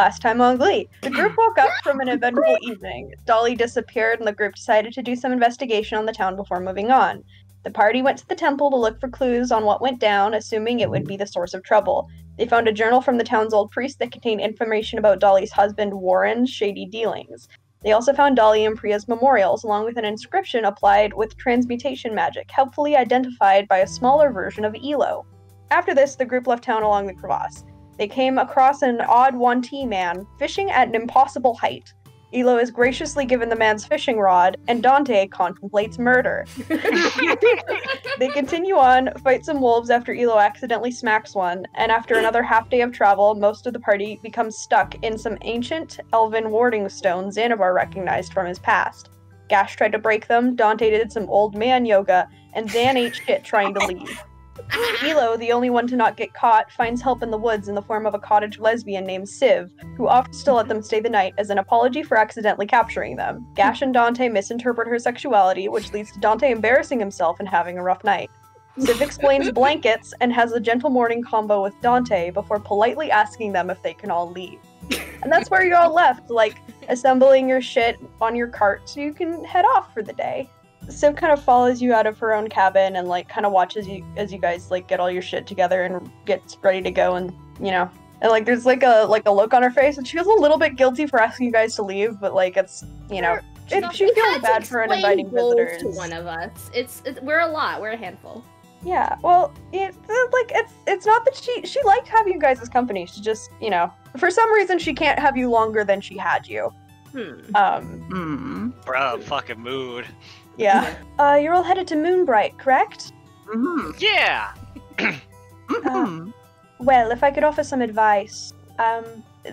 last time on Glee. The group woke up from an eventful evening. Dolly disappeared, and the group decided to do some investigation on the town before moving on. The party went to the temple to look for clues on what went down, assuming it would be the source of trouble. They found a journal from the town's old priest that contained information about Dolly's husband Warren's shady dealings. They also found Dolly and Priya's memorials, along with an inscription applied with transmutation magic, helpfully identified by a smaller version of Elo. After this, the group left town along the crevasse. They came across an odd 1T man fishing at an impossible height. Elo is graciously given the man's fishing rod, and Dante contemplates murder. they continue on, fight some wolves after Elo accidentally smacks one, and after another half day of travel, most of the party becomes stuck in some ancient elven warding stones Xanovar recognized from his past. Gash tried to break them, Dante did some old man yoga, and Zan ate shit trying to leave. Elo, the only one to not get caught, finds help in the woods in the form of a cottage lesbian named Civ, who offers to let them stay the night as an apology for accidentally capturing them. Gash and Dante misinterpret her sexuality, which leads to Dante embarrassing himself and having a rough night. Civ explains blankets and has a gentle morning combo with Dante before politely asking them if they can all leave. And that's where you're all left, like assembling your shit on your cart so you can head off for the day. Civ kind of follows you out of her own cabin and like kind of watches you as you guys like get all your shit together and gets ready to go and you know and like there's like a like a look on her face and she feels a little bit guilty for asking you guys to leave but like it's you know it, she We've feels bad for explain inviting roles visitors. to one of us. It's, it's we're a lot. We're a handful. Yeah, well, it's like it's it's not that she she liked having you guys as company. She just you know for some reason she can't have you longer than she had you. Hmm. Um, Hmm. Bro, fucking mood. Yeah. Uh, you're all headed to Moonbright, correct? Hmm. Yeah. Hmm. Well, if I could offer some advice, um,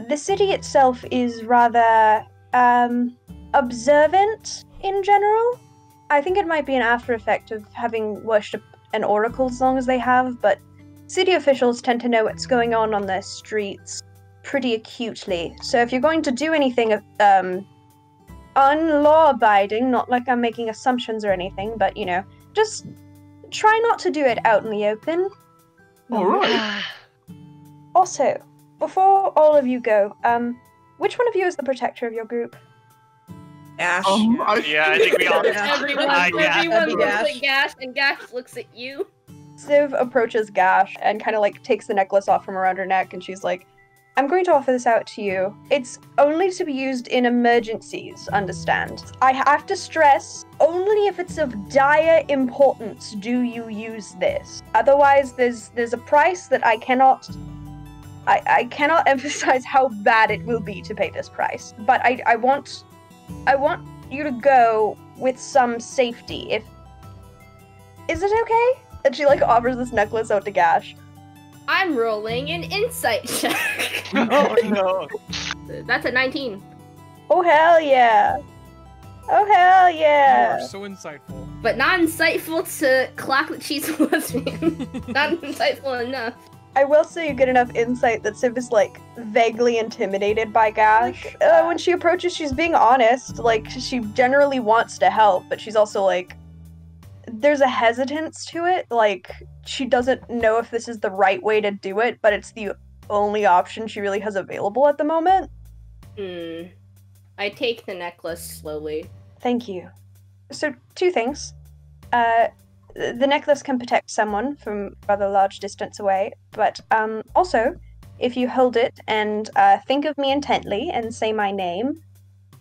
the city itself is rather um observant in general. I think it might be an after effect of having worshipped an oracle as long as they have, but city officials tend to know what's going on on their streets pretty acutely. So if you're going to do anything um unlaw abiding, not like I'm making assumptions or anything, but you know, just try not to do it out in the open. All right. Also, before all of you go, um, which one of you is the protector of your group? Ash. Um, I Yeah, I think we all. Yeah. Everyone, I got- everyone That'd looks Gash. at Gash, and Gash looks at you. Civ approaches Gash and kind of like takes the necklace off from around her neck, and she's like, I'm going to offer this out to you. It's only to be used in emergencies, understand? I have to stress only if it's of dire importance do you use this. Otherwise there's there's a price that I cannot I, I cannot emphasize how bad it will be to pay this price. But I I want I want you to go with some safety. If is it okay? And she like offers this necklace out to Gash. I'm rolling an insight check. oh no. That's a 19. Oh hell yeah! Oh hell You yeah! are so insightful. But not insightful to clock that she's a lesbian. not insightful enough. I will say you get enough insight that Civ is like vaguely intimidated by Gash. Uh, when she approaches, she's being honest. Like she generally wants to help, but she's also like there's a hesitance to it. Like she doesn't know if this is the right way to do it, but it's the only option she really has available at the moment. Hmm. I take the necklace slowly. Thank you. So, two things. Uh, the necklace can protect someone from rather large distance away, but um, also, if you hold it and uh, think of me intently and say my name,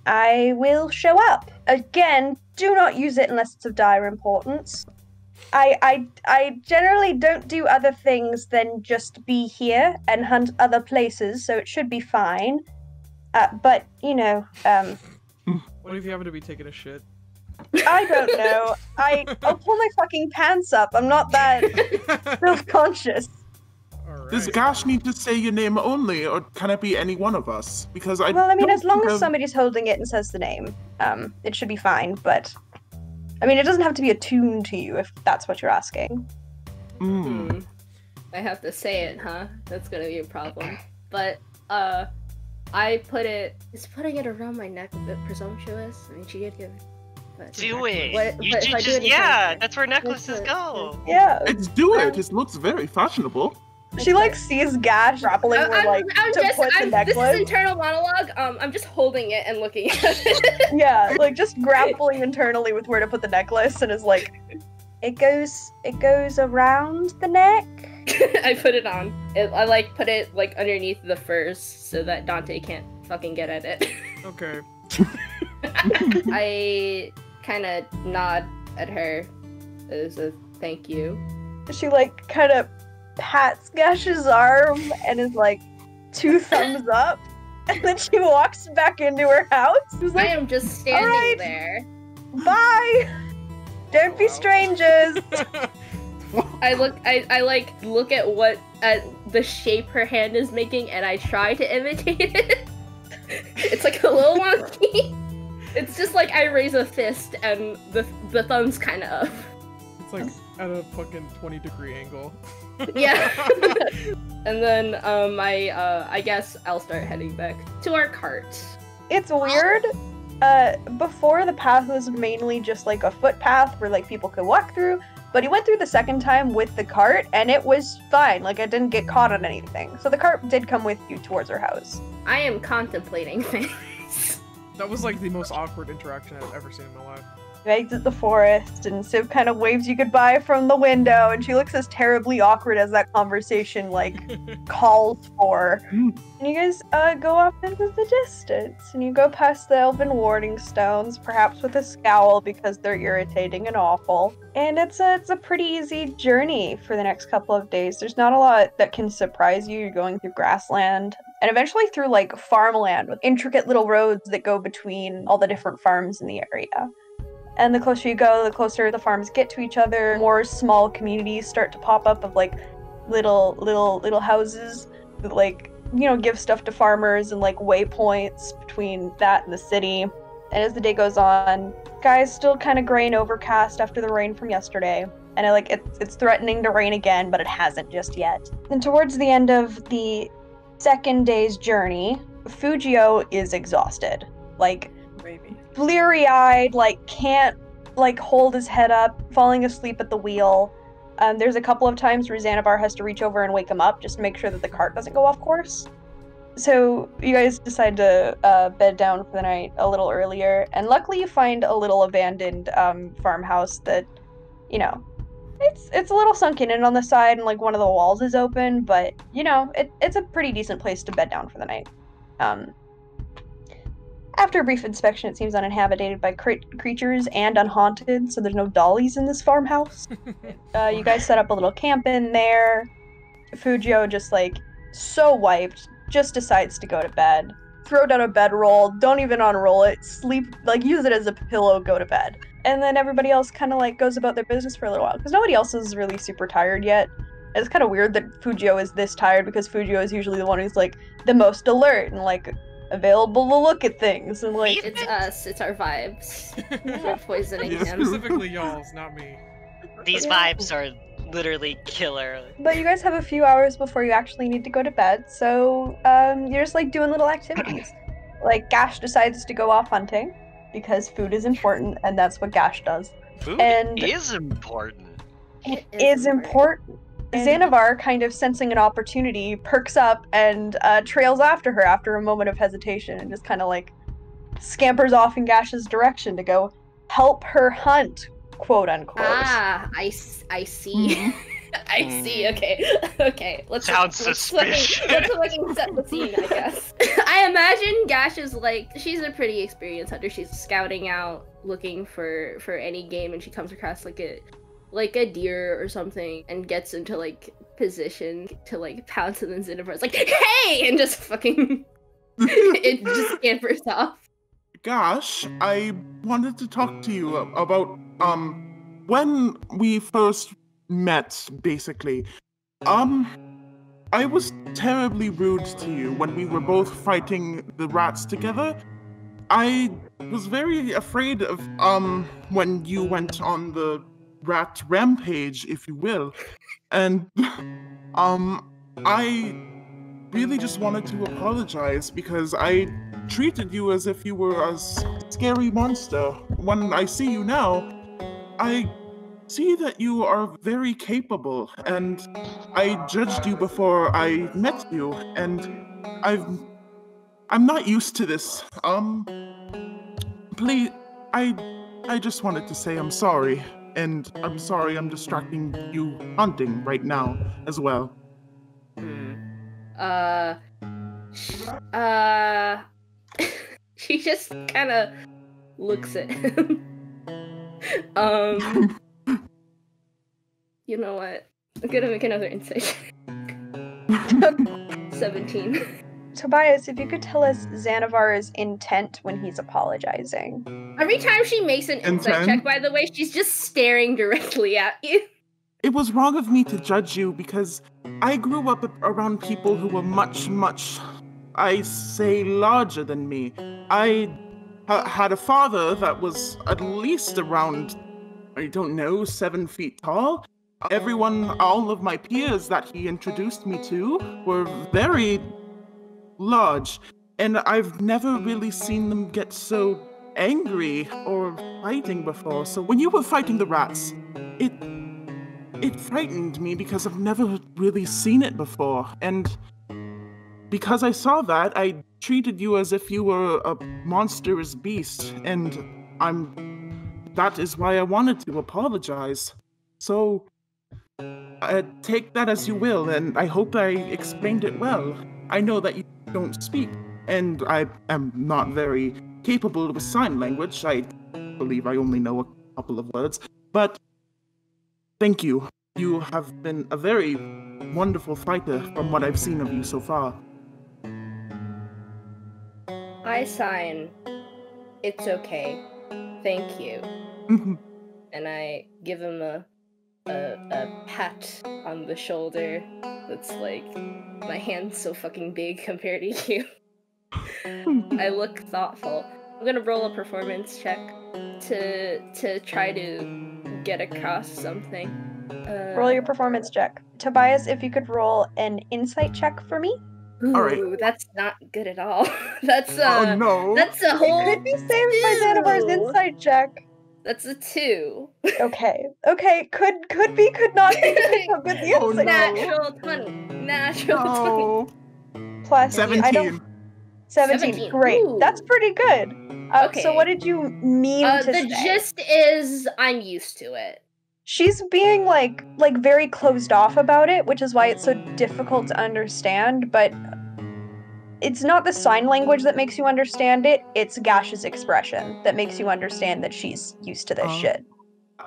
I will show up. Again, do not use it unless it's of dire importance. I, I, I generally don't do other things than just be here and hunt other places, so it should be fine. Uh, but, you know, um, What if you happen to be taking a shit? I don't know. I I'll pull my fucking pants up. I'm not that self-conscious. Alright. Does Gash need to say your name only, or can it be any one of us? Because I Well, I mean, as long as I've- somebody's holding it and says the name, um, it should be fine. But I mean, it doesn't have to be attuned to you if that's what you're asking. Mm. Hmm. I have to say it, huh? That's gonna be a problem. But, uh, I put it. Is putting it around my neck a bit presumptuous? I mean, she did give. But Do it. What- you but if I do just it yeah. That's where necklaces go. Yeah. Let's do it. It looks very fashionable. She like sees Gash grappling I- with like I'm to just, put the I'm, this is necklace. internal monologue. Um, I'm just holding it and looking at it. yeah, like just grappling internally with where to put the necklace, and is like, it goes, it goes around the neck. I put it on. It, I like put it like underneath the furs so that Dante can't fucking get at it. Okay. I kind of nod at her as a thank you. She like kind of pats Gash's arm and is like, two thumbs up, and then she walks back into her house. She's I am just standing Alright. there. bye. Don't be strangers. I look. I, I like look at what at the shape her hand is making, and I try to imitate it. it's like a little wonky. It's just like I raise a fist and the the thumb's kind of up. It's like at a fucking 20 degree angle. Yeah. and then um, I uh, I guess I'll start heading back to our cart. it's weird. Uh, before the path was mainly just like a footpath where like people could walk through, but he went through the second time with the cart and it was fine. Like I didn't get caught on anything. So the cart did come with you towards her house. I am contemplating things. That was like the most awkward interaction I've ever seen in my life. You exit the forest and Civ kind of waves you goodbye from the window and she looks as terribly awkward as that conversation like calls for. Mm. And you guys uh, go off into the distance and you go past the elven warding stones, perhaps with a scowl because they're irritating and awful. And it's a it's a pretty easy journey for the next couple of days. There's not a lot that can surprise you. You're going through grassland and eventually through like farmland with intricate little roads that go between all the different farms in the area. And the closer you go, the closer the farms get to each other. More small communities start to pop up of like little little little houses that like you know give stuff to farmers and like waypoints between that and the city. And as the day goes on, sky's still kind of gray and overcast after the rain from yesterday. And it, like it's it's threatening to rain again, but it hasn't just yet. And towards the end of the second day's journey, Fujio is exhausted. Like Maybe. Bleary eyed, like can't like hold his head up, falling asleep at the wheel. Um, there's a couple of times where Xanovar has to reach over and wake him up just to make sure that the cart doesn't go off course. So you guys decide to uh, bed down for the night a little earlier, and luckily you find a little abandoned um, farmhouse that, you know, it's it's a little sunken in on the side, and like one of the walls is open, but you know, it, it's a pretty decent place to bed down for the night. Um, after a brief inspection, it seems uninhabited by cre- creatures and unhaunted, so there's no dollies in this farmhouse. uh, you guys set up a little camp in there. Fujio just like so wiped, just decides to go to bed. Throw down a bedroll, don't even unroll it, sleep, like use it as a pillow, go to bed. And then everybody else kind of like goes about their business for a little while because nobody else is really super tired yet. It's kind of weird that Fujio is this tired because Fujio is usually the one who's like the most alert and like available to look at things and like It's us. It's our vibes. We're poisoning Yes. him. Specifically y'all's, not me. These Yeah. vibes are literally killer. But you guys have a few hours before you actually need to go to bed, so um, you're just like doing little activities. like Gash decides to go off hunting because food is important, and that's what Gash does. Food And- is important. It is important. Xanovar, kind of sensing an opportunity, perks up and uh, trails after her after a moment of hesitation and just kind of like scampers off in Gash's direction to go help her hunt, quote unquote. Ah, I, I see. I see. Okay, okay. Let's Sounds let's suspicious. Let's fucking set the scene, I guess. I imagine Gash is like she's a pretty experienced hunter. She's scouting out, looking for for any game, and she comes across like a like a deer or something, and gets into like position to like pounce, and then Xanovar's like, "Hey!" and just fucking it just scampers off. Gash, I wanted to talk to you about um when we first met basically. Um I was terribly rude to you when we were both fighting the rats together. I was very afraid of um when you went on the rat rampage, if you will. And um I really just wanted to apologize because I treated you as if you were a scary monster. When I see you now, I see that you are very capable, and I judged you before I met you, and I've I'm not used to this. Um, please, I I just wanted to say I'm sorry, and I'm sorry I'm distracting you hunting right now as well. Hmm. Uh. Uh. she just kind of looks at him. um. you know what? I'm gonna make another insight. 17. Tobias, if you could tell us Xanovar's intent when he's apologizing. Every time she makes an insight Intent? check, by the way, she's just staring directly at you. It was wrong of me to judge you because I grew up around people who were much, much, I say, larger than me. I ha- had a father that was at least around, I don't know, seven feet tall. Everyone, all of my peers that he introduced me to were very large, and I've never really seen them get so angry or fighting before. So when you were fighting the rats, it it frightened me because I've never really seen it before. And because I saw that, I treated you as if you were a monstrous beast, and I'm that is why I wanted to apologize. So uh, take that as you will, and I hope I explained it well. I know that you don't speak, and I am not very capable with sign language. I believe I only know a couple of words, but thank you. You have been a very wonderful fighter from what I've seen of you so far. I sign. It's okay. Thank you. Mm-hmm. And I give him a, a a pat on the shoulder. That's like my hand's so fucking big compared to you. I look thoughtful. I'm gonna roll a performance check to to try to get across something. Uh, Roll your performance check. Tobias, if you could roll an insight check for me. All right. That's not good at all. that's uh, oh no! that's a whole. It could be saved by Xanovar's two. insight check. That's a two. Okay. Okay. Could could be, could not be. depending on With the Oh, no. Natural twenty. Natural twenty. no. plus I don't Seventeen. 17. 17. Great. Ooh. That's pretty good. Uh, Okay. So what did you mean Uh, to the say? gist is I'm used to it. She's being like like very closed off about it, which is why it's so difficult to understand, but it's not the sign language that makes you understand it, it's Gash's expression that makes you understand that she's used to this Oh. shit.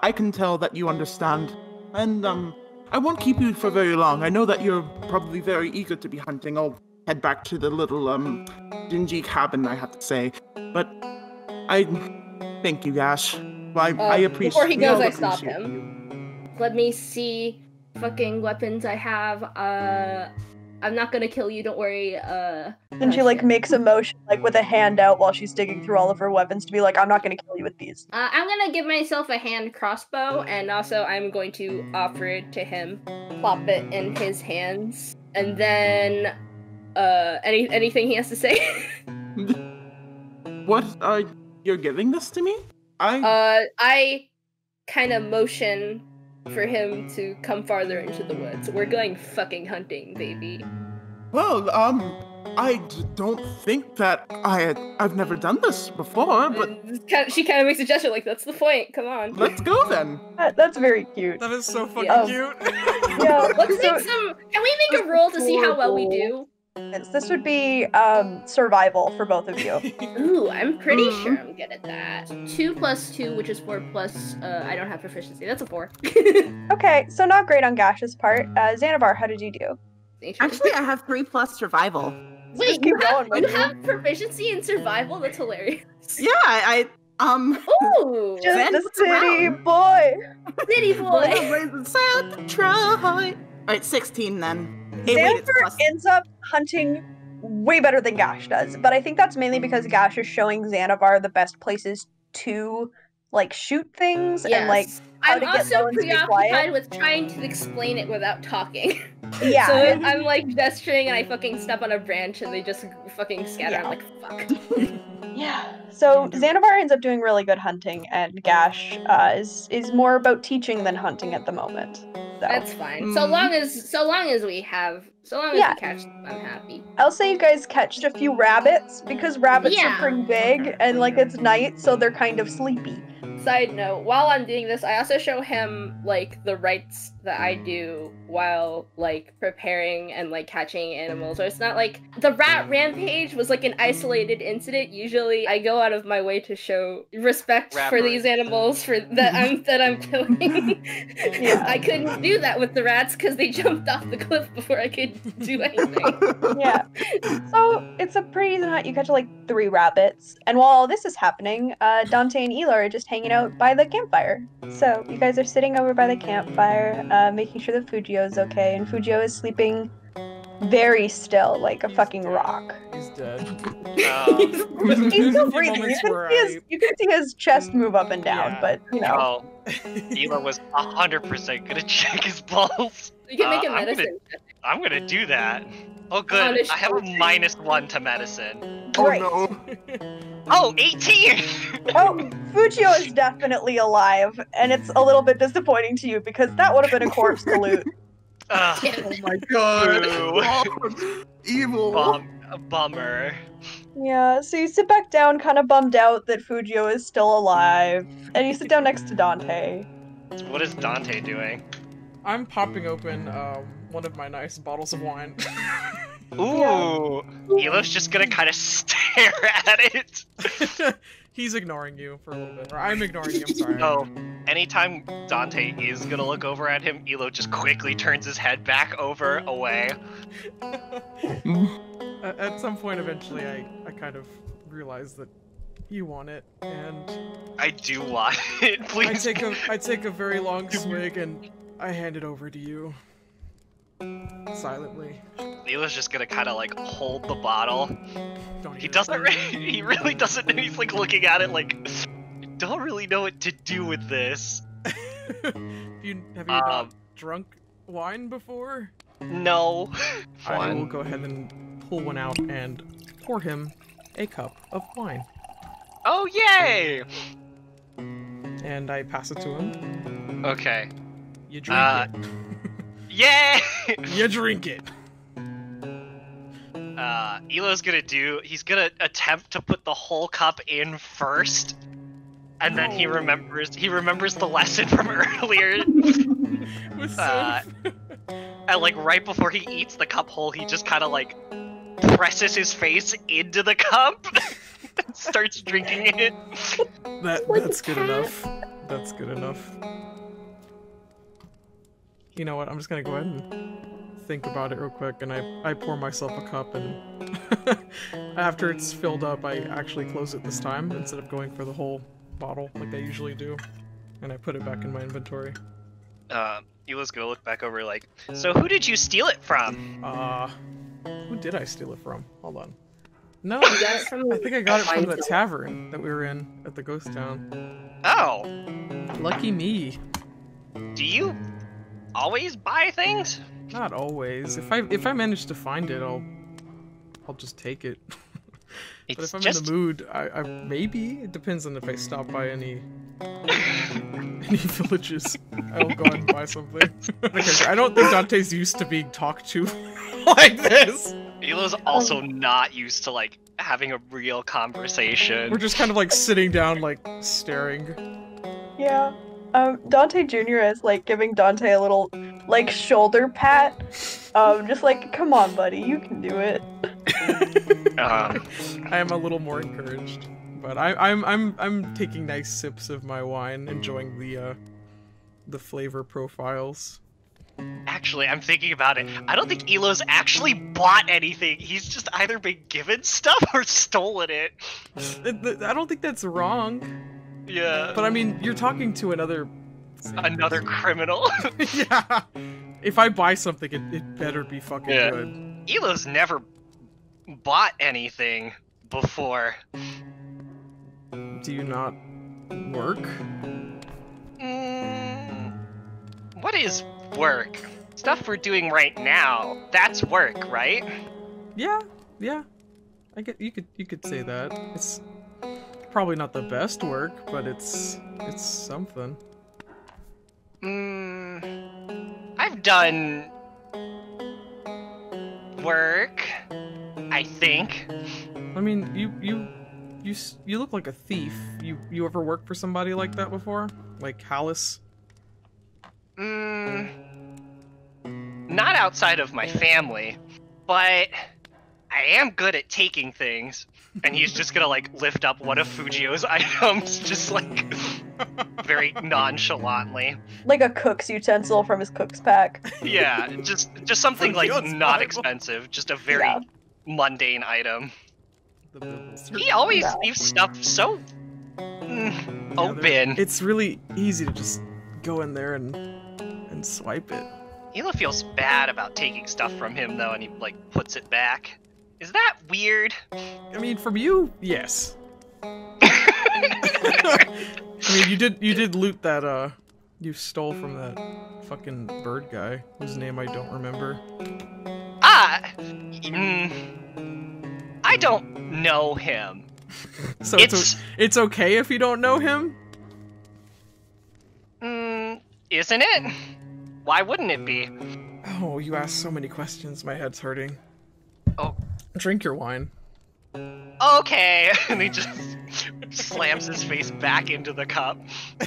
I can tell that you understand, and um, I won't keep you for very long. I know that you're probably very eager to be hunting. I'll head back to the little um dingy cabin. I have to say, but I thank you, Gash. I, I Uh, appreciate. before he goes, I stop him. you. Let me see fucking weapons I have. Uh I'm not gonna kill you, don't worry. Uh And she like shit. makes a motion like with a hand out while she's digging through all of her weapons to be like, I'm not gonna kill you with these. Uh, I'm gonna give myself a hand crossbow, and also I'm going to offer it to him, plop it in his hands, and then uh, any anything he has to say. What are you're giving this to me? I uh, I kind of motion for him to come farther into the woods. We're going fucking hunting, baby. well, um, I d- don't think that I I've never done this before, but kind of- she kind of makes a gesture like, "That's the point. Come on." let's go then. That, that's very cute. That is so fucking Yeah. cute. Yeah, Let's make some. Can we make a roll to see how well we do? Yes, This would be um survival for both of you. Ooh, I'm pretty Mhm. sure I'm good at that. Two plus two, which is four plus. Uh, I don't have proficiency. That's a four. Okay, so not great on Gash's part. Uh, Xanovar, how did you do? Actually, I have three plus survival. wait, you have, going, you have proficiency in survival? That's hilarious. Yeah, I, I um. Ooh, Just Then a city around? boy. city boy. Raising South Detroit. All right, sixteen then. Hey, wait, it's Xanovar plus. ends up hunting way better than Gash does, but I think that's mainly because Gash is showing Xanovar the best places to like shoot things and like Yes. how I'm to get also Rowan to be preoccupied quiet. with trying to explain it without talking. Yeah. So I'm like gesturing and I fucking step on a branch and they just fucking scatter. I'm like, fuck. Yeah. So Xanovar ends up doing really good hunting, and Gash uh, is is more about teaching than hunting at the moment. So That's fine. So Mhm. long as so long as we have so long as Yeah. we catch them, I'm happy. I'll say you guys catched a few rabbits because rabbits Yeah. are pretty big, and like it's night, so they're kind of sleepy. Side note, while I'm doing this, I also show him like the rites that I hmm. do while like preparing and like catching animals. So it's not like the rat rampage was like an isolated incident. Usually I go out of my way to show respect for these animals for um, that I'm that I'm killing. Yeah. I couldn't do that with the rats because they jumped off the cliff before I could do anything. Yeah. So it's a pretty easy hunt. You catch like three rabbits, and while all this is happening, uh, Dante and Elo are just hanging out by the campfire. So you guys are sitting over by the campfire, uh, making sure that Fujio is okay, and Fujio is sleeping very still, like a fucking rock. He's dead. Uh, He's still breathing. You can, see his, I- you can see his chest move up and down, Yeah. but you know. oh, Elo was hundred percent gonna check his pulse. You can make Uh, a I'm gonna- medicine. I'm gonna do that. Oh, good. Punish I have a minus one to medicine. Oh Right. no. Oh, 18! Oh, Fujio is definitely alive, and it's a little bit disappointing to you because that would have been a corpse to loot. Ugh, Oh my god. Oh, evil. bum, bummer. Yeah, so you sit back down, kind of bummed out that Fujio is still alive, and you sit down next to Dante. What is Dante doing? I'm popping open um, one of my nice bottles of wine. Ooh, Elo's just gonna kind of stare at it. He's ignoring you for a little bit. Or I'm ignoring you, I'm sorry. Oh, anytime Dante is gonna look over at him, Elo just quickly turns his head back over away. at, some point, eventually, I, I kind of realize that you want it, and I do want it, Please, I take a I take a very long swig and I hand it over to you. Silently. Elo's just gonna kind of like hold the bottle. Don't He doesn't. Re- he really doesn't. He's like looking at it like, don't really know what to do with this. have you have you Um, drunk wine before? No. I will go ahead and pull one out and pour him a cup of wine. Oh yay! And I pass it to him. Okay. You drink Uh, Yay! It. You drink it. uh, Elo's gonna do. He's gonna attempt to put the whole cup in first, and then he remembers. He remembers the lesson from earlier. With so Uh, and like right before he eats the cup whole, he just kind of like presses his face into the cup, and starts drinking it. that that's good enough. That's good enough. You know what? I'm just gonna go ahead and think about it real quick, and I I pour myself a cup, and after it's filled up, I actually close it this time instead of going for the whole bottle like I usually do, and I put it back in my inventory. Uh, Elo's gonna look back over like, so who did you steal it from? Uh, who did I steal it from? Hold on. No, You got it from I think I got it from the tavern that we were in at the ghost town. Oh, Lucky me. do you always buy things? Not always. If I if I manage to find it, I'll I'll just take it. but if I'm just in the mood, I, I maybe it depends on if I stop by any any villages. I will go and buy something. okay, I don't think Dante's used to being talked to like this. Elo's also not used to like having a real conversation. We're just kind of like sitting down, like staring. Yeah. Um, Dante Jr. is like giving Dante a little like shoulder pat. Um, just like, come on, buddy, you can do it. Uh, I am a little more encouraged, but I, I'm I'm I'm taking nice sips of my wine, enjoying the uh, the flavor profiles. actually, I'm thinking about it. I don't think Elo's actually bought anything. He's just either been given stuff or stolen it. Th- th- I don't think that's wrong, Yeah. but I mean, you're talking to another. Another criminal. yeah. If I buy something, it, it better be fucking Yeah. good. Elo's never bought anything before. Do you not work? Mm, what is work? stuff we're doing right now, that's work, right? Yeah, yeah. I get you could you could say that. It's probably not the best work, but it's it's something. Mm, I've done work, I think. I mean, you you you you look like a thief. You you ever worked for somebody like that before? Like Hallis? Mm, not outside of my family, but I am good at taking things. And he's just gonna like lift up one of Fujio's items, just like very nonchalantly. Like a cook's utensil from his cook's pack. Yeah, just just something like Fujio's not Bible. expensive, just a very Yeah. mundane item. He always Yeah. leaves stuff so mm, Yeah, open. It's really easy to just go in there and and swipe it. Hila feels bad about taking stuff from him though, and he like puts it back. Is that weird? I mean, from you, yes. I mean, you did you did loot that uh you stole from that fucking bird guy whose name I don't remember. Ah, mm, I don't know him. So it's It's o- it's okay if you don't know him. mm, isn't it? Why wouldn't it be? Oh, you asked so many questions. My head's hurting. Oh. Drink your wine. Okay, and he just slams his face back into the cup.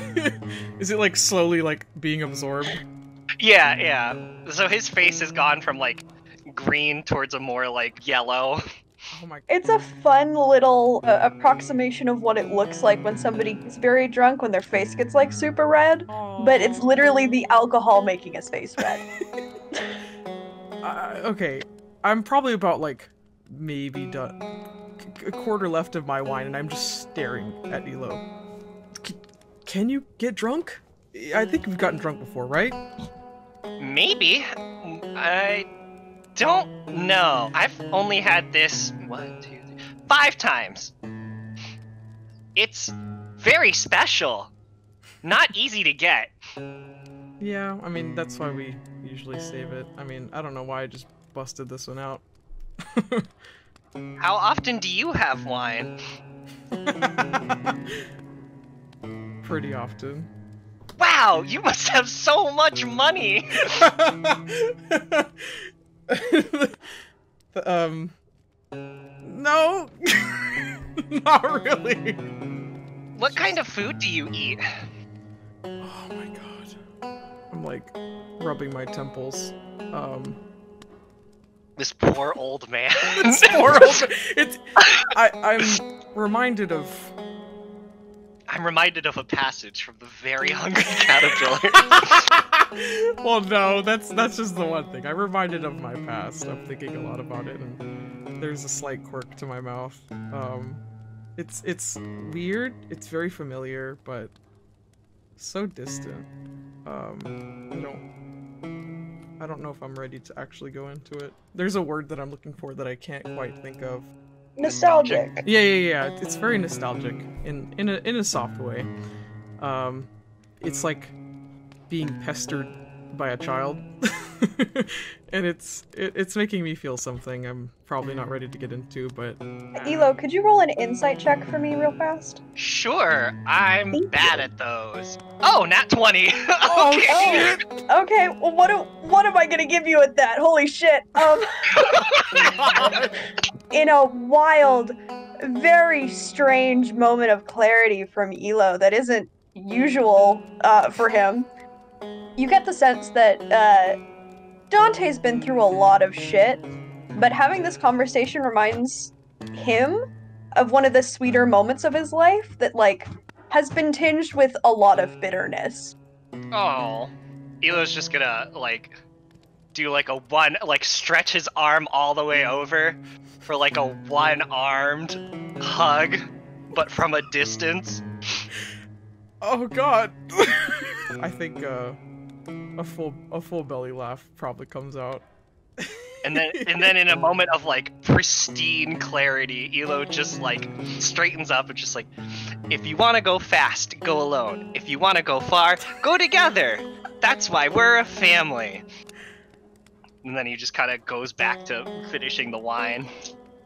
Is it like slowly like being absorbed? Yeah, yeah. So his face has gone from like green towards a more like yellow. Oh my. God. It's a fun little uh, approximation of what it looks like when somebody is very drunk when their face gets like super red, but it's literally the alcohol making his face red. Uh, okay, I'm probably about like maybe done a quarter left of my wine, and I'm just staring at Elo. C- can you get drunk? I think we've gotten drunk before, right? Maybe. I don't know. I've only had this one, two, three, five times. It's very special. Not easy to get. Yeah, I mean that's why we usually save it. I mean, I don't know why I just busted this one out. How often do you have wine? Pretty often. Wow, you must have so much money. um, no, not really. What kind of food do you eat? Oh my god. I'm like rubbing my temples. Um, This poor old man. it's horrible. It's I, I'm reminded of. I'm reminded of a passage from the very hungry caterpillar. well, no, that's that's just the one thing. I'm reminded of my past. I'm thinking a lot about it, and there's a slight quirk to my mouth. Um, it's it's weird. It's very familiar, but so distant. Um, I don't. I don't know if I'm ready to actually go into it. There's a word that I'm looking for that I can't quite think of. Nostalgic. Yeah, yeah, yeah. It's very nostalgic in in a in a soft way. Um, it's like being pestered by a child, and it's it, it's making me feel something. I'm probably not ready to get into, but Elo, could you roll an insight check for me real fast? Sure, I'm Thank bad you. at those. Oh, not 20. Oh, okay. Okay, well what do, what am I gonna give you at that? Holy shit. Um in a wild, very strange moment of clarity from Elo that isn't usual uh, for him, you get the sense that uh, Dante's been through a lot of shit, but having this conversation reminds him of one of the sweeter moments of his life that, like, has been tinged with a lot of bitterness. Oh. Elo's just gonna, like, do like a one, like, stretch his arm all the way over for like a one armed hug, but from a distance. oh god, I think uh, a full a full belly laugh probably comes out. And then, and then in a moment of like pristine clarity, Elo just like straightens up and just like, if you want to go fast, go alone. If you want to go far, go together. That's why we're a family. And then he just kind of goes back to finishing the wine.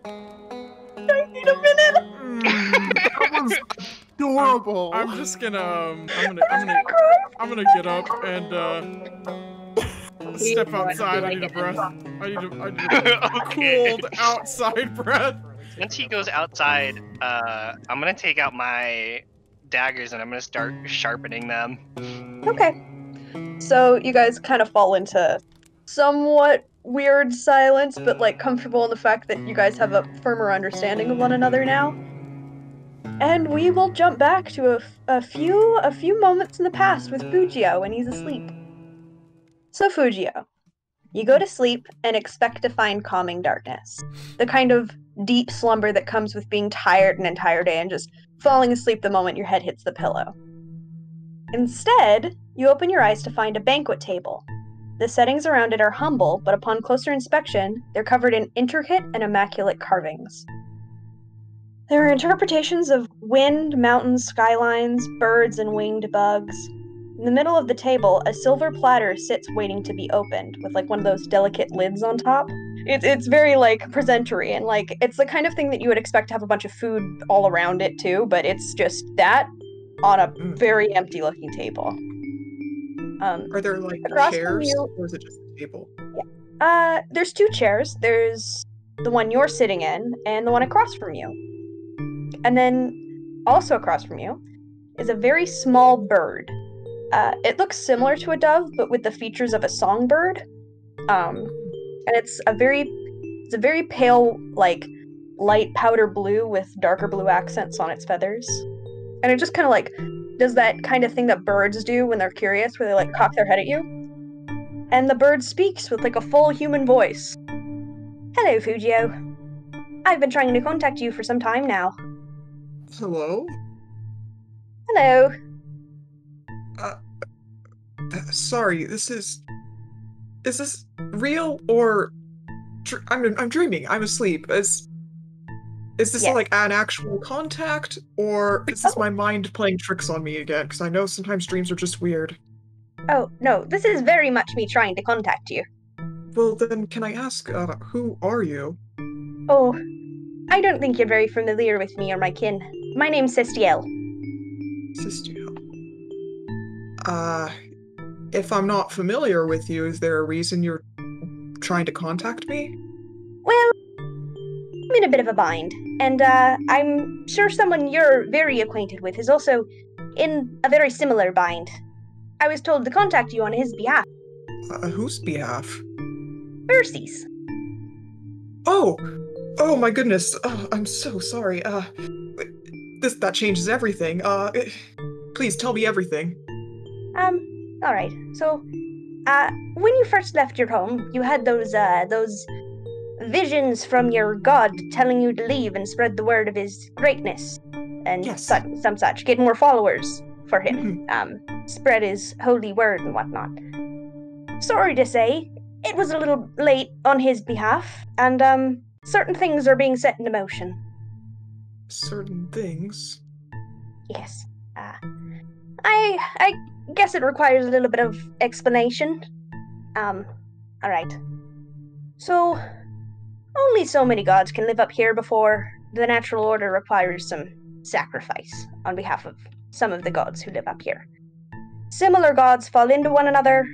I need a minute. Mm, That was adorable. I'm just gonna, um, I'm gonna, I'm gonna, I'm gonna get up and uh, step outside. I need a breath. I need a, I need a Okay. cooled outside breath. Once he goes outside, uh, I'm gonna take out my daggers and I'm gonna start sharpening them. Okay. So you guys kind of fall into somewhat weird silence, but like comfortable in the fact that you guys have a firmer understanding of one another now. And we will jump back to a, a few a few moments in the past with Fujio when he's asleep. So Fujio, you go to sleep and expect to find calming darkness, the kind of deep slumber that comes with being tired an entire day and just falling asleep the moment your head hits the pillow. Instead, you open your eyes to find a banquet table. The settings around it are humble, but upon closer inspection, they're covered in intricate and immaculate carvings. There are interpretations of wind, mountains, skylines, birds, and winged bugs. In the middle of the table, a silver platter sits waiting to be opened, with like one of those delicate lids on top. It's it's very like presentery and like it's the kind of thing that you would expect to have a bunch of food all around it too, but it's just that on a Mm. very empty looking table. Um, Are there like chairs, or is it just a table? uh, there's two chairs. There's the one you're sitting in and the one across from you. And then also across from you is a very small bird. Uh, it looks similar to a dove, but with the features of a songbird. Um, and it's a very, it's a very pale, like light powder blue with darker blue accents on its feathers. And it just kind of like does that kind of thing that birds do when they're curious, where they like cock their head at you. And the bird speaks with like a full human voice. Hello, Fujio. I've been trying to contact you for some time now. Hello. Hello. Uh, sorry. This is. Is this real or? Dr- I'm I'm dreaming. I'm asleep. Is. Is this Yes. like an actual contact, or is this my mind playing tricks on me again? Because I know sometimes dreams are just weird. Oh, no, this is very much me trying to contact you. Well, then, can I ask, uh, who are you? Oh, I don't think you're very familiar with me or my kin. My name's Sistiel. Sistiel. Uh, if I'm not familiar with you, is there a reason you're trying to contact me? Well, I'm in a bit of a bind, and uh, I'm sure someone you're very acquainted with is also in a very similar bind. I was told to contact you on his behalf. Uh, whose behalf? Percy's. Oh, oh my goodness. Oh, I'm so sorry. Uh, this that changes everything. Uh, eh, please tell me everything. Um, alright. So, uh, when you first left your home, you had those, uh, those visions from your god telling you to leave and spread the word of his greatness and Yes. such, some such, get more followers for him, Mhm. um, spread his holy word and whatnot. Sorry to say, it was a little late on his behalf, and, um, certain things are being set into motion. Certain things. Yes. Uh, I I guess it requires a little bit of explanation. Um, all right. So, only so many gods can live up here before the natural order requires some sacrifice on behalf of some of the gods who live up here. Similar gods fall into one another,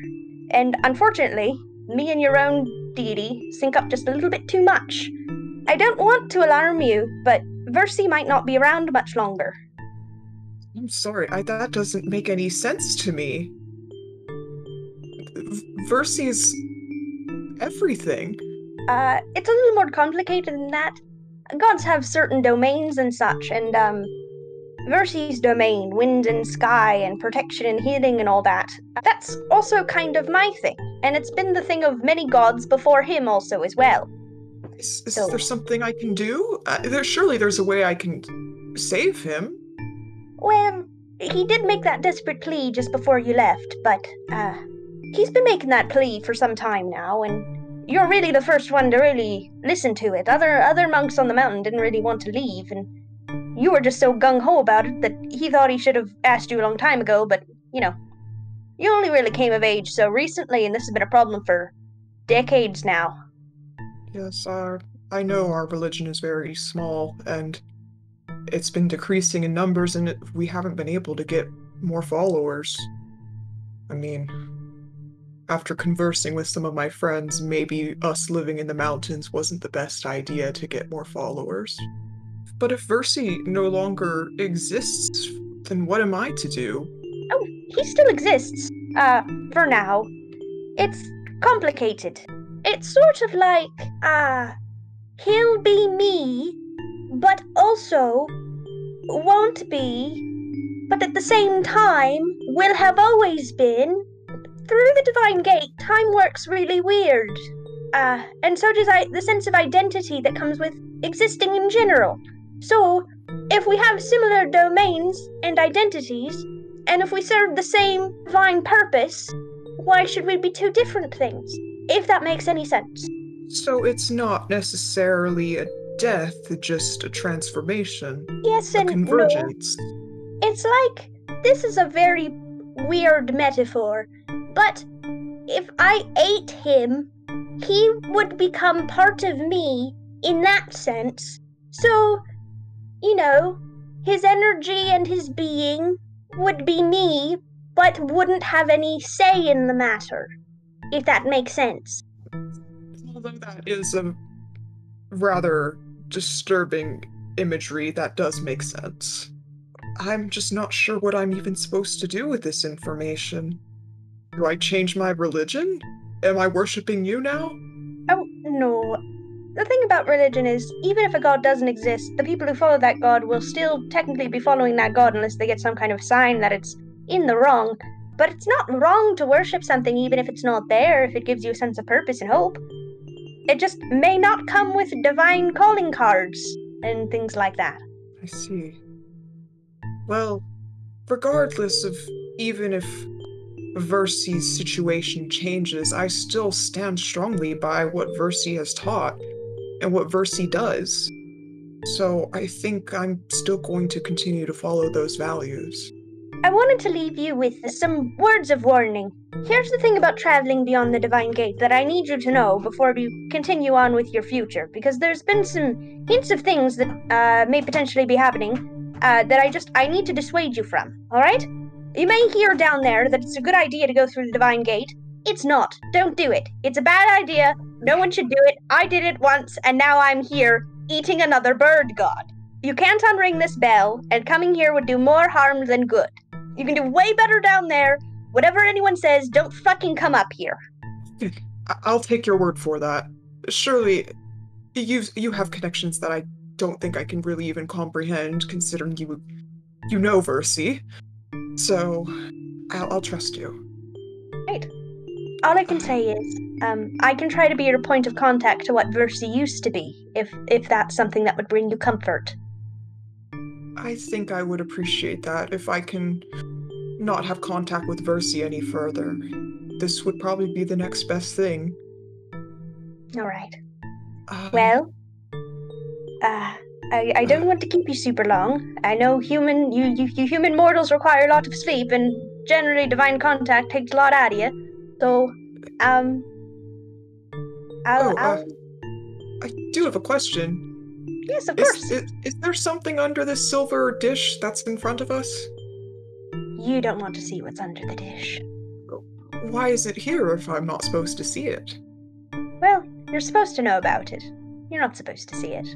and unfortunately, me and your own deity sync up just a little bit too much. I don't want to alarm you, but Versi might not be around much longer. I'm sorry. I that doesn't make any sense to me. V- Versus everything. Uh, it's a little more complicated than that. Gods have certain domains and such, and, um, Versi's domain, wind and sky, and protection and healing and all that, that's also kind of my thing, and it's been the thing of many gods before him also as well. Is, is So- there something I can do? Uh, there surely there's a way I can save him. Well, he did make that desperate plea just before you left, but, uh, he's been making that plea for some time now, and you're really the first one to really listen to it. Other other monks on the mountain didn't really want to leave, and you were just so gung ho about it that he thought he should have asked you a long time ago, but, you know, you only really came of age so recently, and this has been a problem for decades now. Yes, our, I know our religion is very small and it's been decreasing in numbers and it, we haven't been able to get more followers. I mean, after conversing with some of my friends, maybe us living in the mountains wasn't the best idea to get more followers. But if Versi no longer exists, then what am I to do? Oh, he still exists. Uh, for now. It's complicated. It's sort of like, uh, he'll be me, but also won't be, but at the same time will have always been. Through the divine gate, time works really weird. Uh, and so does I the sense of identity that comes with existing in general. So, if we have similar domains and identities, and if we serve the same divine purpose, why should we be two different things? If that makes any sense. So it's not necessarily a death, just a transformation, Yes a and no. convergence. It's like this is a very weird metaphor, but if I ate him, he would become part of me in that sense. So, you know, his energy and his being would be me, but wouldn't have any say in the matter. If that makes sense. Although that is a rather disturbing imagery, that does make sense. I'm just not sure what I'm even supposed to do with this information. Do I change my religion? Am I worshipping you now? Oh, no. The thing about religion is, even if a god doesn't exist, the people who follow that god will still technically be following that god unless they get some kind of sign that it's in the wrong. But it's not wrong to worship something even if it's not there, if it gives you a sense of purpose and hope. It just may not come with divine calling cards and things like that. I see. Well, regardless of even if Versi's situation changes, I still stand strongly by what Versi has taught and what Versi does. So I think I'm still going to continue to follow those values. I wanted to leave you with some words of warning. Here's the thing about traveling beyond the Divine Gate that I need you to know before you continue on with your future, because there's been some hints of things that uh, may potentially be happening uh, that I just I need to dissuade you from. All right? You may hear down there that it's a good idea to go through the Divine Gate. It's not. Don't do it. It's a bad idea. No one should do it. I did it once, and now I'm here eating another bird god. You can't unring this bell, and coming here would do more harm than good. You can do way better down there. Whatever anyone says, don't fucking come up here. I'll take your word for that. Surely, you you have connections that I don't think I can really even comprehend, considering you you know Versi. So, I'll, I'll trust you. Right. All I can say is, um, I can try to be your point of contact to what Versi used to be, if if that's something that would bring you comfort. I think I would appreciate that if I can not have contact with Versi any further. This would probably be the next best thing. All right. Uh, Well, uh, I, I don't want to keep you super long. I know human you, you you human mortals require a lot of sleep, and generally divine contact takes a lot out of you. So, um, I'll, Oh, uh, I'll I do have a question. Yes, of course. Is, is, is there something under this silver dish that's in front of us? You don't want to see what's under the dish. Why is it here if I'm not supposed to see it? Well, you're supposed to know about it. You're not supposed to see it.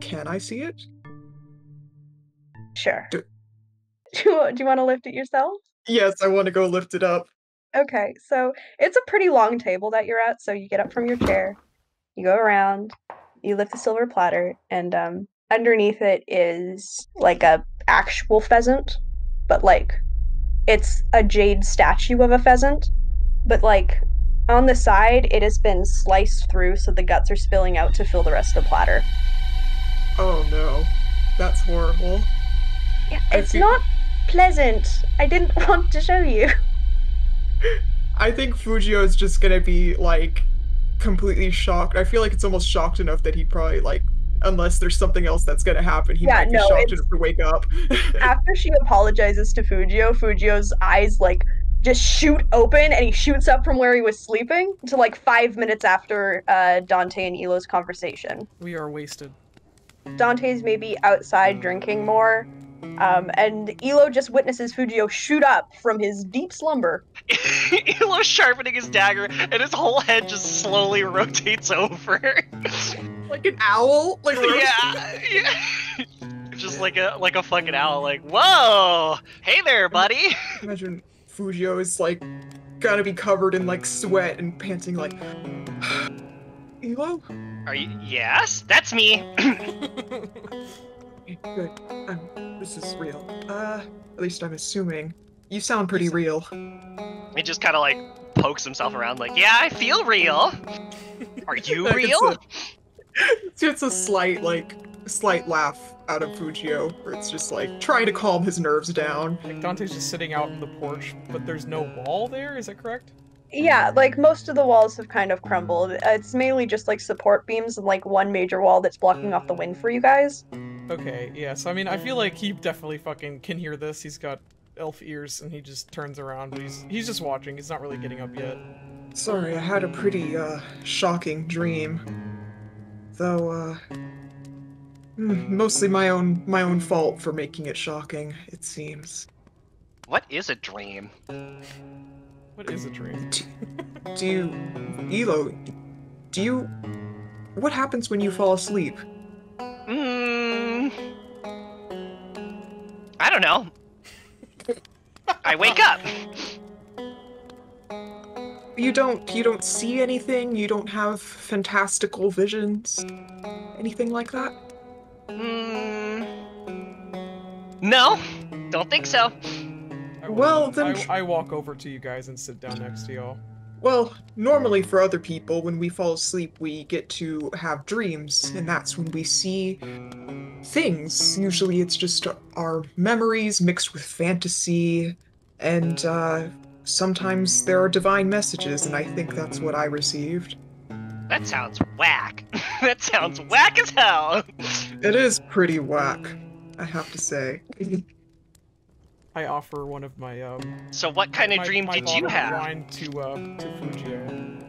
Can I see it? Sure. Do- Do you, do you want to lift it yourself? Yes, I want to go lift it up. Okay, so it's a pretty long table that you're at. So you get up from your chair, you go around, you lift the silver platter, and um, underneath it is like a actual pheasant, but like it's a jade statue of a pheasant, but like on the side it has been sliced through, so the guts are spilling out to fill the rest of the platter. Oh no, that's horrible. Yeah, it's feel- not pleasant. I didn't want to show you. I think Fujio is just gonna be like completely shocked. I feel like it's almost shocked enough that he probably like, unless there's something else that's gonna happen, he Yeah, might be no, shocked enough to wake up. After she apologizes to Fujio, Fujio's eyes like just shoot open and he shoots up from where he was sleeping to like five minutes after uh, Dante and Elo's conversation. We are wasted. Dante's maybe outside drinking more. Um, and Elo just witnesses Fujio shoot up from his deep slumber. Elo's sharpening his dagger, and his whole head just slowly rotates over. Like an owl? Like yeah, yeah. just like a like a fucking owl. Like, whoa, hey there, buddy. Imagine Fujio is like gonna be covered in like sweat and panting like Elo? Are you? Yes, that's me. Okay, Good. Um, this is real. Uh, at least I'm assuming. You sound pretty real. He just kind of like pokes himself around, like, yeah, I feel real. Are you Like, it's real? a- It's just a slight, like, slight laugh out of Fujio, where it's just like trying to calm his nerves down. Like Dante's just sitting out on the porch, but there's no wall there. Is that correct? Yeah, like most of the walls have kind of crumbled. Uh, It's mainly just like support beams and like one major wall that's blocking off the wind for you guys. Okay, yeah. So I mean, I feel like he definitely fucking can hear this. He's got elf ears, and he just turns around, but he's he's just watching. He's not really getting up yet. Sorry, I had a pretty, uh, shocking dream. Though, uh, hmm, mostly my own, my own fault for making it shocking, it seems. What is a dream? What is a dream? Do you, Elo, do you, what happens when you fall asleep? Mm, I don't know. I wake up. You don't, you don't see anything? You don't have fantastical visions? Anything like that? Mm, no, don't think so. I Well, then- I, I walk over to you guys and sit down next to y'all. Well, normally for other people, when we fall asleep, we get to have dreams, and that's when we see things. Usually it's just our memories mixed with fantasy, and uh, sometimes there are divine messages, and I think that's what I received. That sounds whack. that sounds whack as hell. It is pretty whack, I have to say. I offer one of my um. So, what kind of my- dream my did you have? Wine to uh to Fujio.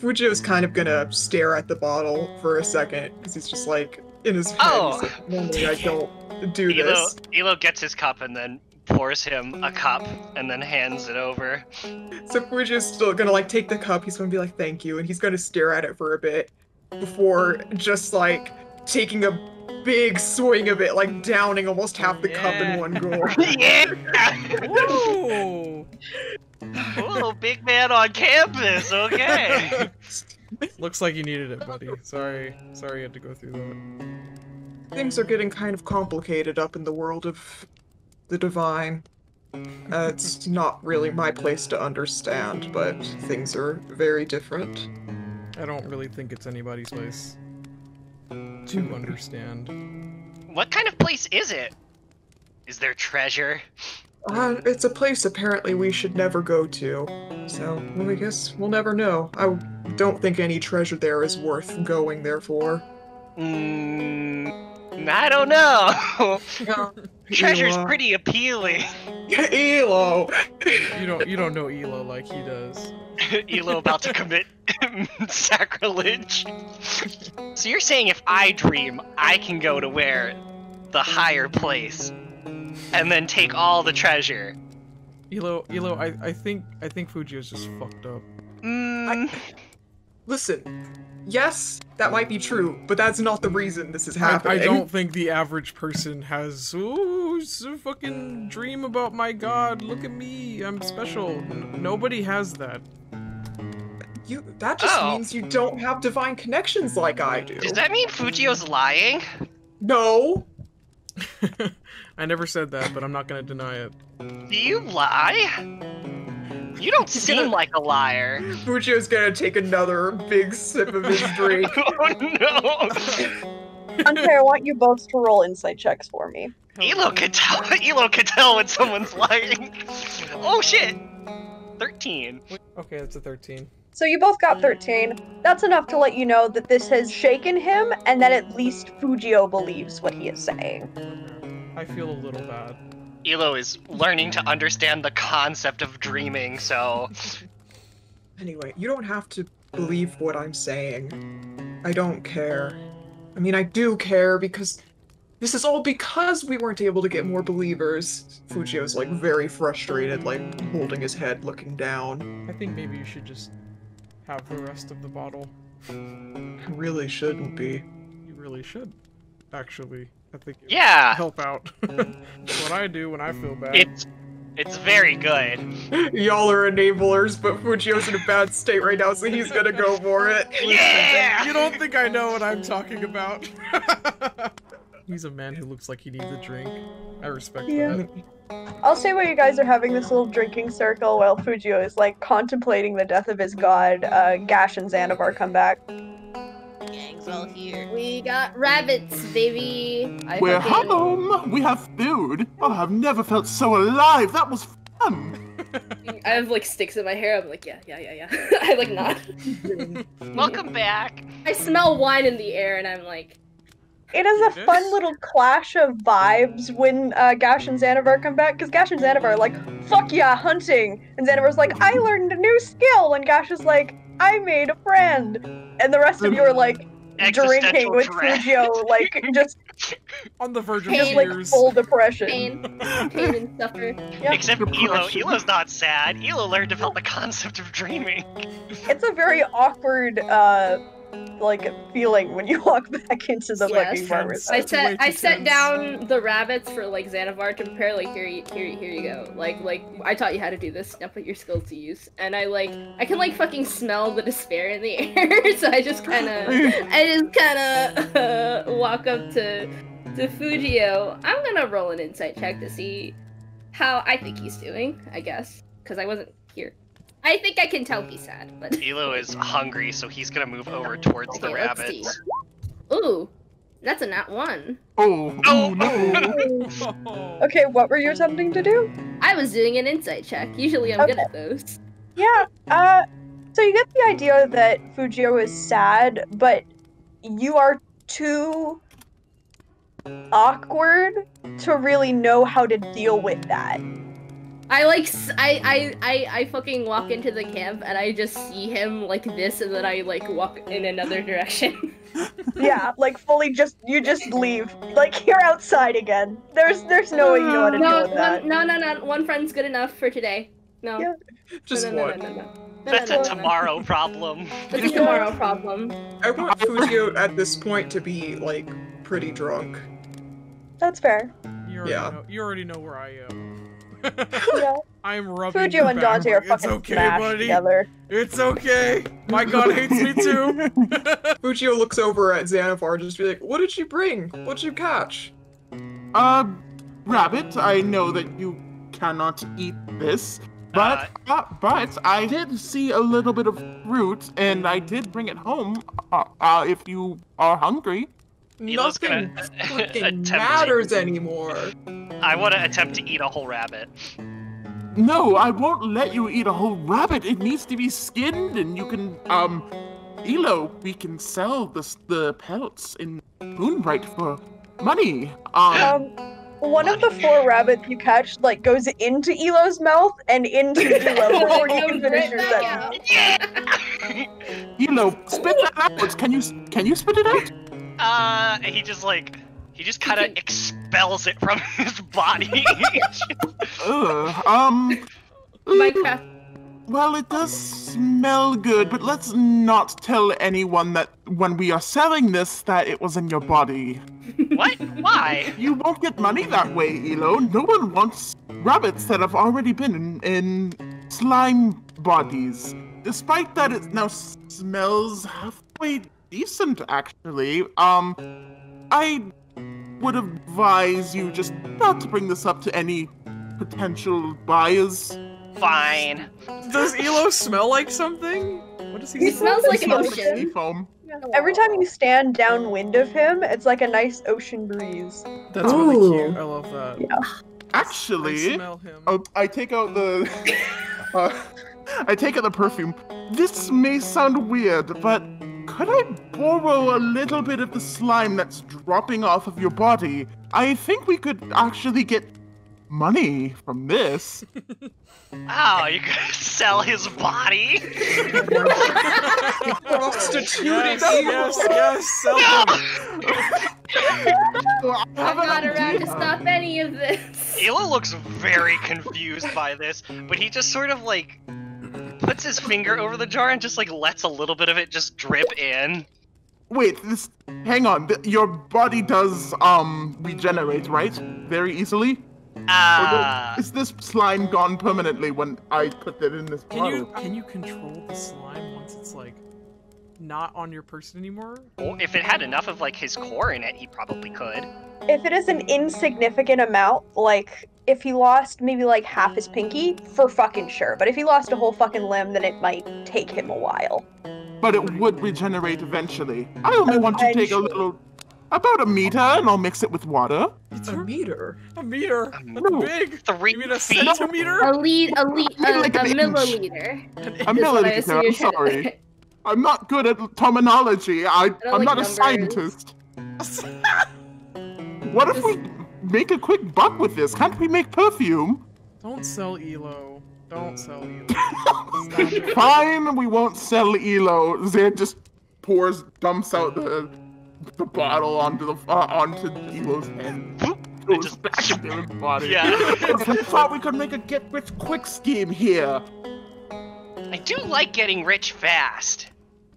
Fujio's kind of gonna stare at the bottle for a second, because he's just like, in his head, Oh. like, normally I don't do Elo, this. Elo gets his cup and then pours him a cup and then hands it over. So Fujio's still gonna like take the cup, he's gonna be like, thank you, and he's gonna stare at it for a bit before just like taking a big swing of it, like downing almost half the cup in one go. yeah! Woo! Ooh, big man on campus. Okay. Looks like you needed it, buddy. Sorry, sorry you had to go through that. Things are getting kind of complicated up in the world of the divine. Uh, it's not really my place to understand, but things are very different. I don't really think it's anybody's place to understand. what kind of place is it? Is there treasure? Uh, it's a place apparently we should never go to. So, well, I guess we'll never know. I don't think any treasure there is worth going there for. Mm, I don't know. Treasure's Elo. pretty appealing. Elo! You don't you don't know Elo like he does. Elo about to commit sacrilege. So you're saying if I dream, I can go to where the higher place and then take all the treasure. Elo Elo, I, I think I think Fujio's just fucked up. Mm, Listen, yes, that might be true, but that's not the reason this is I, I don't think the average person has ooh a fucking dream about my god, look at me, I'm special. N- nobody has that. You, that just Oh. means you don't have divine connections like I do. does that mean Fujio's lying? No! I never said that, but I'm not gonna deny it. Do you lie? You don't He's seem gonna- like a liar. Fujio's gonna take another big sip of his drink. oh no! Hunter, I want you both to roll insight checks for me. Elo can tell. Elo can tell when someone's lying. Oh shit! Thirteen. Okay, that's a 13. So you both got 13. That's enough to let you know that this has shaken him and that at least Fujio believes what he is saying. I feel a little bad. Elo is learning to understand the concept of dreaming, so Anyway, you don't have to believe what I'm saying. I don't care. I mean, I do care because this is all because we weren't able to get more believers. Fujio's like very frustrated, like holding his head, looking down. I think maybe you should just have the rest of the bottle. I really shouldn't be. You really should, actually. I think it would yeah, help out. What I do when I feel bad. it's it's very good. Y'all are enablers, but Fujio's in a bad state right now, so he's gonna go for it. Yeah. You don't think I know what I'm talking about? He's a man who looks like he needs a drink. I respect Yeah. that. I'll say while you guys are having this little drinking circle while Fujio is like contemplating the death of his god, uh, Gash and Xanovar come back. Gang's all here. We got rabbits, baby. I We're fucking- home. We have food. Oh, I've never felt so alive. That was fun. I have like sticks in my hair. I'm like, yeah, yeah, yeah, yeah. I like nod. Welcome back. I smell wine in the air, and I'm like, It is a fun little clash of vibes when uh, Gash and Xanovar come back, because Gash and Xanovar are like, fuck yeah, hunting! And Xanovar's like, I learned a new skill! And Gash is like, I made a friend! And the rest of you are like, drinking with dread. Fujio, like, just, On the verge of Pain. just like full depression. pain, pain and suffer. Yeah. Except Elo. Depression. Elo's not sad. Elo learned about the concept of dreaming. It's a very awkward, uh, like, feeling when you walk back into the Yes. fucking farmer's I That's set too I set tense. down the rabbits for like Xanovar to prepare. Like here, you, here, here you go. Like, like I taught you how to do this. Now put your skills to use. And I like I can like fucking smell the despair in the air. so I just kind of I just kind of uh, walk up to to Fujio. I'm gonna roll an insight check to see how I think he's doing. I guess because I wasn't here. I think I can tell he's sad, but Elo is hungry, so he's gonna move over towards the Okay, let's see. rabbits. ooh, that's a nat one. Oh, oh no. Oh. Okay, what were you attempting to do? I was doing an insight check. Usually I'm good at those. Yeah, uh, so you get the idea that Fujio is sad, but you are too awkward to really know how to deal with that. I like s- I, I I I fucking walk into the camp and I just see him like this and then I like walk in another direction. Yeah, like fully just you just leave. Like you're outside again. There's there's no way you know how to deal no, with that. one, no, no, no. One friend's good enough for today. No. Yeah. Just no, no, one. No, no, no, no. No, That's a no, no. tomorrow problem. That's a tomorrow problem. I want Fujio at this point to be like pretty drunk. That's fair. You already, Yeah. know, you already know where I am. Yeah. I'm rubbing Fujio and Dante are like, It's fucking okay, smashed buddy. together. It's okay. My god hates me too. Fujio looks over at Xanovar, just be like, "What did you bring? What'd you catch?" Uh, rabbit, I know that you cannot eat this, but uh, but I did see a little bit of fruit, and I did bring it home. Uh, uh if you are hungry. Elo's Nothing gonna fucking attempt to- matters anymore. I want to attempt to eat a whole rabbit. No, I won't let you eat a whole rabbit. It needs to be skinned, and you can um, Elo, we can sell the the pelts in Moonbright for money. Um, Um, one of the four rabbits you catch like goes into Elo's mouth and into Elo before you can finish right your sentence. out. Elo, spit that out. Can you can you spit it out? Uh, he just like he just kind of expels it from his body. Ugh, um. Minecraft. Well, it does smell good, but let's not tell anyone that when we are selling this that it was in your body. what? Why? You won't get money that way, Elo. No one wants rabbits that have already been in, in slime bodies. Despite that, it now smells halfway decent, actually. Um, I would advise you just not to bring this up to any potential buyers. Fine. Does Elo smell like something? What does he He smell? smells like an Smells like ocean. sea foam. Every time you stand downwind of him, it's like a nice ocean breeze. That's really cute. I love that. Yeah. I Actually, smell him. Oh, I take out the. uh, I take out the perfume. This may sound weird, but could I borrow a little bit of the slime that's dropping off of your body? I think we could actually get money from this. Oh, you could sell his body? Prostituted Yes, evil. yes, yes, sell them. I'm not around to stop any of this. Elo looks very confused by this, but he just sort of like puts his finger over the jar and just like lets a little bit of it just drip in. Wait, this. Hang on. th- your body does um regenerate, right? Very easily. Or Ah, is this slime gone permanently when I put it in this Can bottle? you can you control the slime once it's like not on your person anymore? well, if it had enough of like his core in it, he probably could. If it is an insignificant amount, like if he lost maybe like half his pinky, mm. for fucking sure. But if he lost a whole fucking limb, then it might take him a while. But it would regenerate eventually. I only want to take a little. About a meter, and I'll mix it with water. It's A meter. a meter. A That's meter. big. Three You mean a feet? centimeter? A lead, a lead, a, Like a an milliliter. A is what I milliliter, I'm you're to sorry. I'm not good at terminology. I, don't I'm like not a scientist. What if we make a quick buck with this? Can't we make perfume? Don't sell Elo. Don't sell Elo. Fine, we won't sell Elo. Zan just pours, dumps out the the bottle onto the uh, onto Elo's head. Goes just- back into his body. Yeah. I thought we could make a get rich quick scheme here. I do like getting rich fast.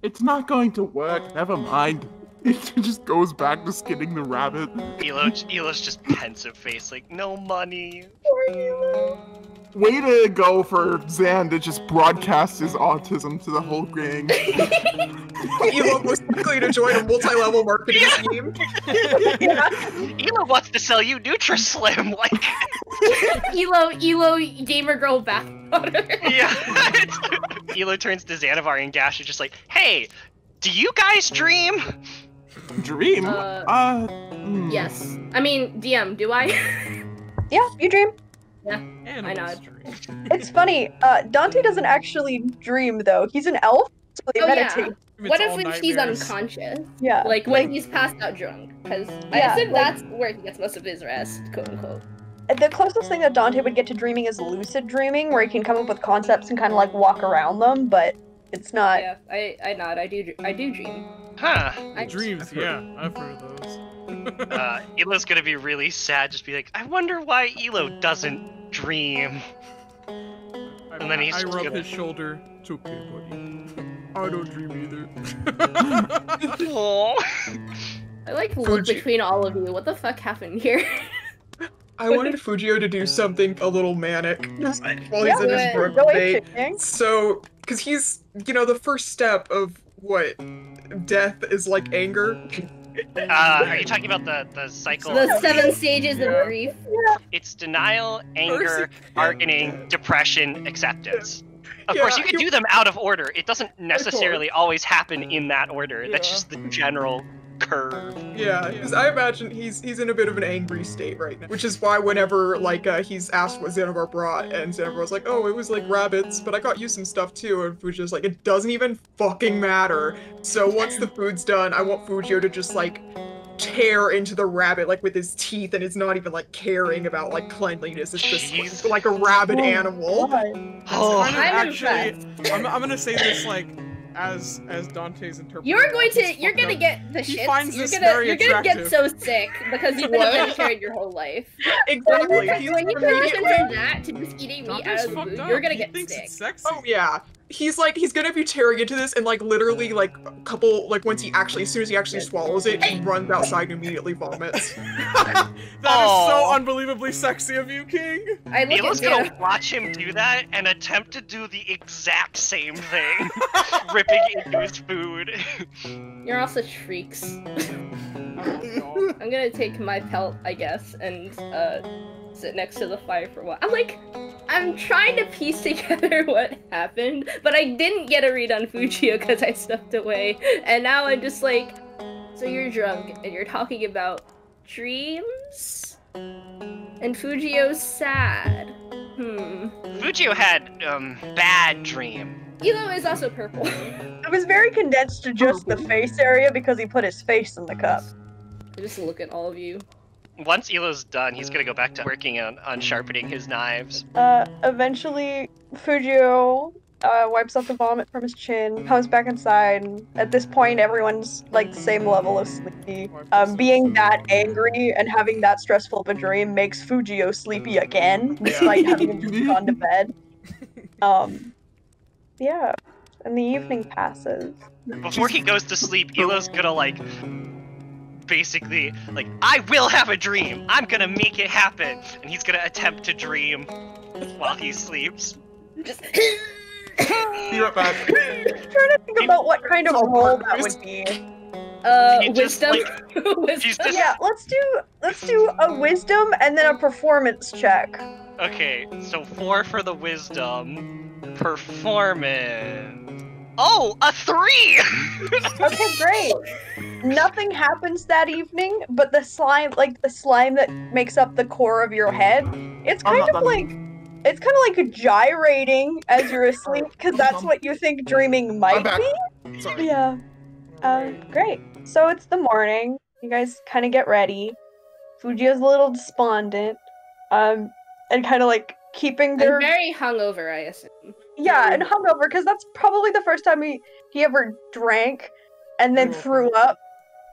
It's not going to work. Never mind. It just goes back to skinning the rabbit. Elo, Elo's just pensive face, like no money. Way to go for Zan to just broadcast his autism to the whole gang. Elo was likely to join a multi-level marketing scheme. Elo wants to sell you Nutrislim, like Elo, Elo, gamer girl bath powder. yeah. Elo turns to Xanovar and Gash, is just like, hey, do you guys dream? Dream? Uh, Uh, hmm. yes. I mean, DM, do I? Yeah, you dream. Yeah, Animals I nod. dream. It's funny. Uh, Dante doesn't actually dream though. He's an elf, so they Oh, yeah. meditate. It's what if all when he's unconscious? Yeah. Like when he's passed out drunk? Because I assume like- that's where he gets most of his rest, quote unquote. The closest thing that Dante would get to dreaming is lucid dreaming, where he can come up with concepts and kind of like walk around them, but it's not. yeah, I, I nod. I do, I do dream. Huh. I, Dreams, yeah, I've heard of those. Uh, Elo's gonna be really sad, just be like, I wonder why Elo doesn't dream. I, And then he's I rub gonna- his shoulder. It's okay, buddy. I don't dream either. Aw. I like look between all of you. What the fuck happened here? I wanted Fujio to do something a little manic while Yeah, he's in his it. drunk state. ape shit, gang. So, because he's, you know, the first step of what death is like anger. Uh, are you talking about the the cycle? the seven stages Yeah. of grief. It's denial, anger, bargaining, depression, acceptance. Of Yeah, course, you can do them out of order. It doesn't necessarily always happen in that order. That's just the general curve. Yeah, because I imagine he's he's in a bit of an angry state right now, which is why whenever like uh, he's asked what Xanovar brought, and Xanovar was like, "Oh, it was like rabbits, but I got you some stuff too," and Fujio's like, "It doesn't even fucking matter." So once the food's done, I want Fujio to just like tear into the rabbit like with his teeth, and it's not even like caring about like cleanliness. It's just Jeez. like, like a rabid Oh, animal. Oh, Kind of I'm actually, I'm, I'm gonna say this like as as Dante's interpretation. You're going to, you're gonna get the He finds you're this gonna, very you're gonna get so sick because you've been What? a vegetarian your whole life. Exactly. When you transition immediately from that to just mm. eating meat out Dante's of the fucked food, up. you're gonna he get sick. Oh yeah. He's like he's gonna be tearing into this and like literally like a couple like once he actually as soon as he actually swallows it, he runs outside and immediately vomits. That is Aw. so unbelievably sexy of you, King. I look Elo's at gonna watch him do that and attempt to do the exact same thing, ripping into his food. You're also such freaks. Oh, I'm gonna take my pelt, I guess, and uh, sit next to the fire for a while. I'm like, I'm trying to piece together what happened, but I didn't get a read on Fujio because I stepped away, and now I'm just like, so you're drunk and you're talking about dreams, and Fujio's sad. Hmm. Fujio had um bad dream. Elo is also purple. It was very condensed to just the face area because he put his face in the cup. I just look at all of you. Once Elo's done, he's gonna go back to working on, on sharpening his knives. Uh, eventually, Fujio uh, wipes off the vomit from his chin, comes back inside. At this point, everyone's like the same level of sleepy. Um, being that angry and having that stressful of a dream makes Fujio sleepy again, despite having just gone to bed. Um, yeah, and the evening passes. Before he goes to sleep, Elo's gonna like basically like I will have a dream. I'm gonna make it happen, and he's gonna attempt to dream while he sleeps. Just Be right back. I'm trying to think about what kind of role that would be. uh, You just, wisdom. Wisdom. just Yeah, let's do let's do a wisdom and then a performance check. okay. So four for the wisdom, performance. Oh, a three! Okay, great. Nothing happens that evening, but the slime, like the slime that makes up the core of your head, it's kind of like it's kind of like gyrating as you're asleep because that's what you think dreaming might be. Sorry. Yeah. Um, great. So it's the morning. You guys kind of get ready. Fujio's a little despondent, um, and kind of like keeping their I'm very hungover, I assume. Yeah, and hungover because that's probably the first time he he ever drank, and then threw up.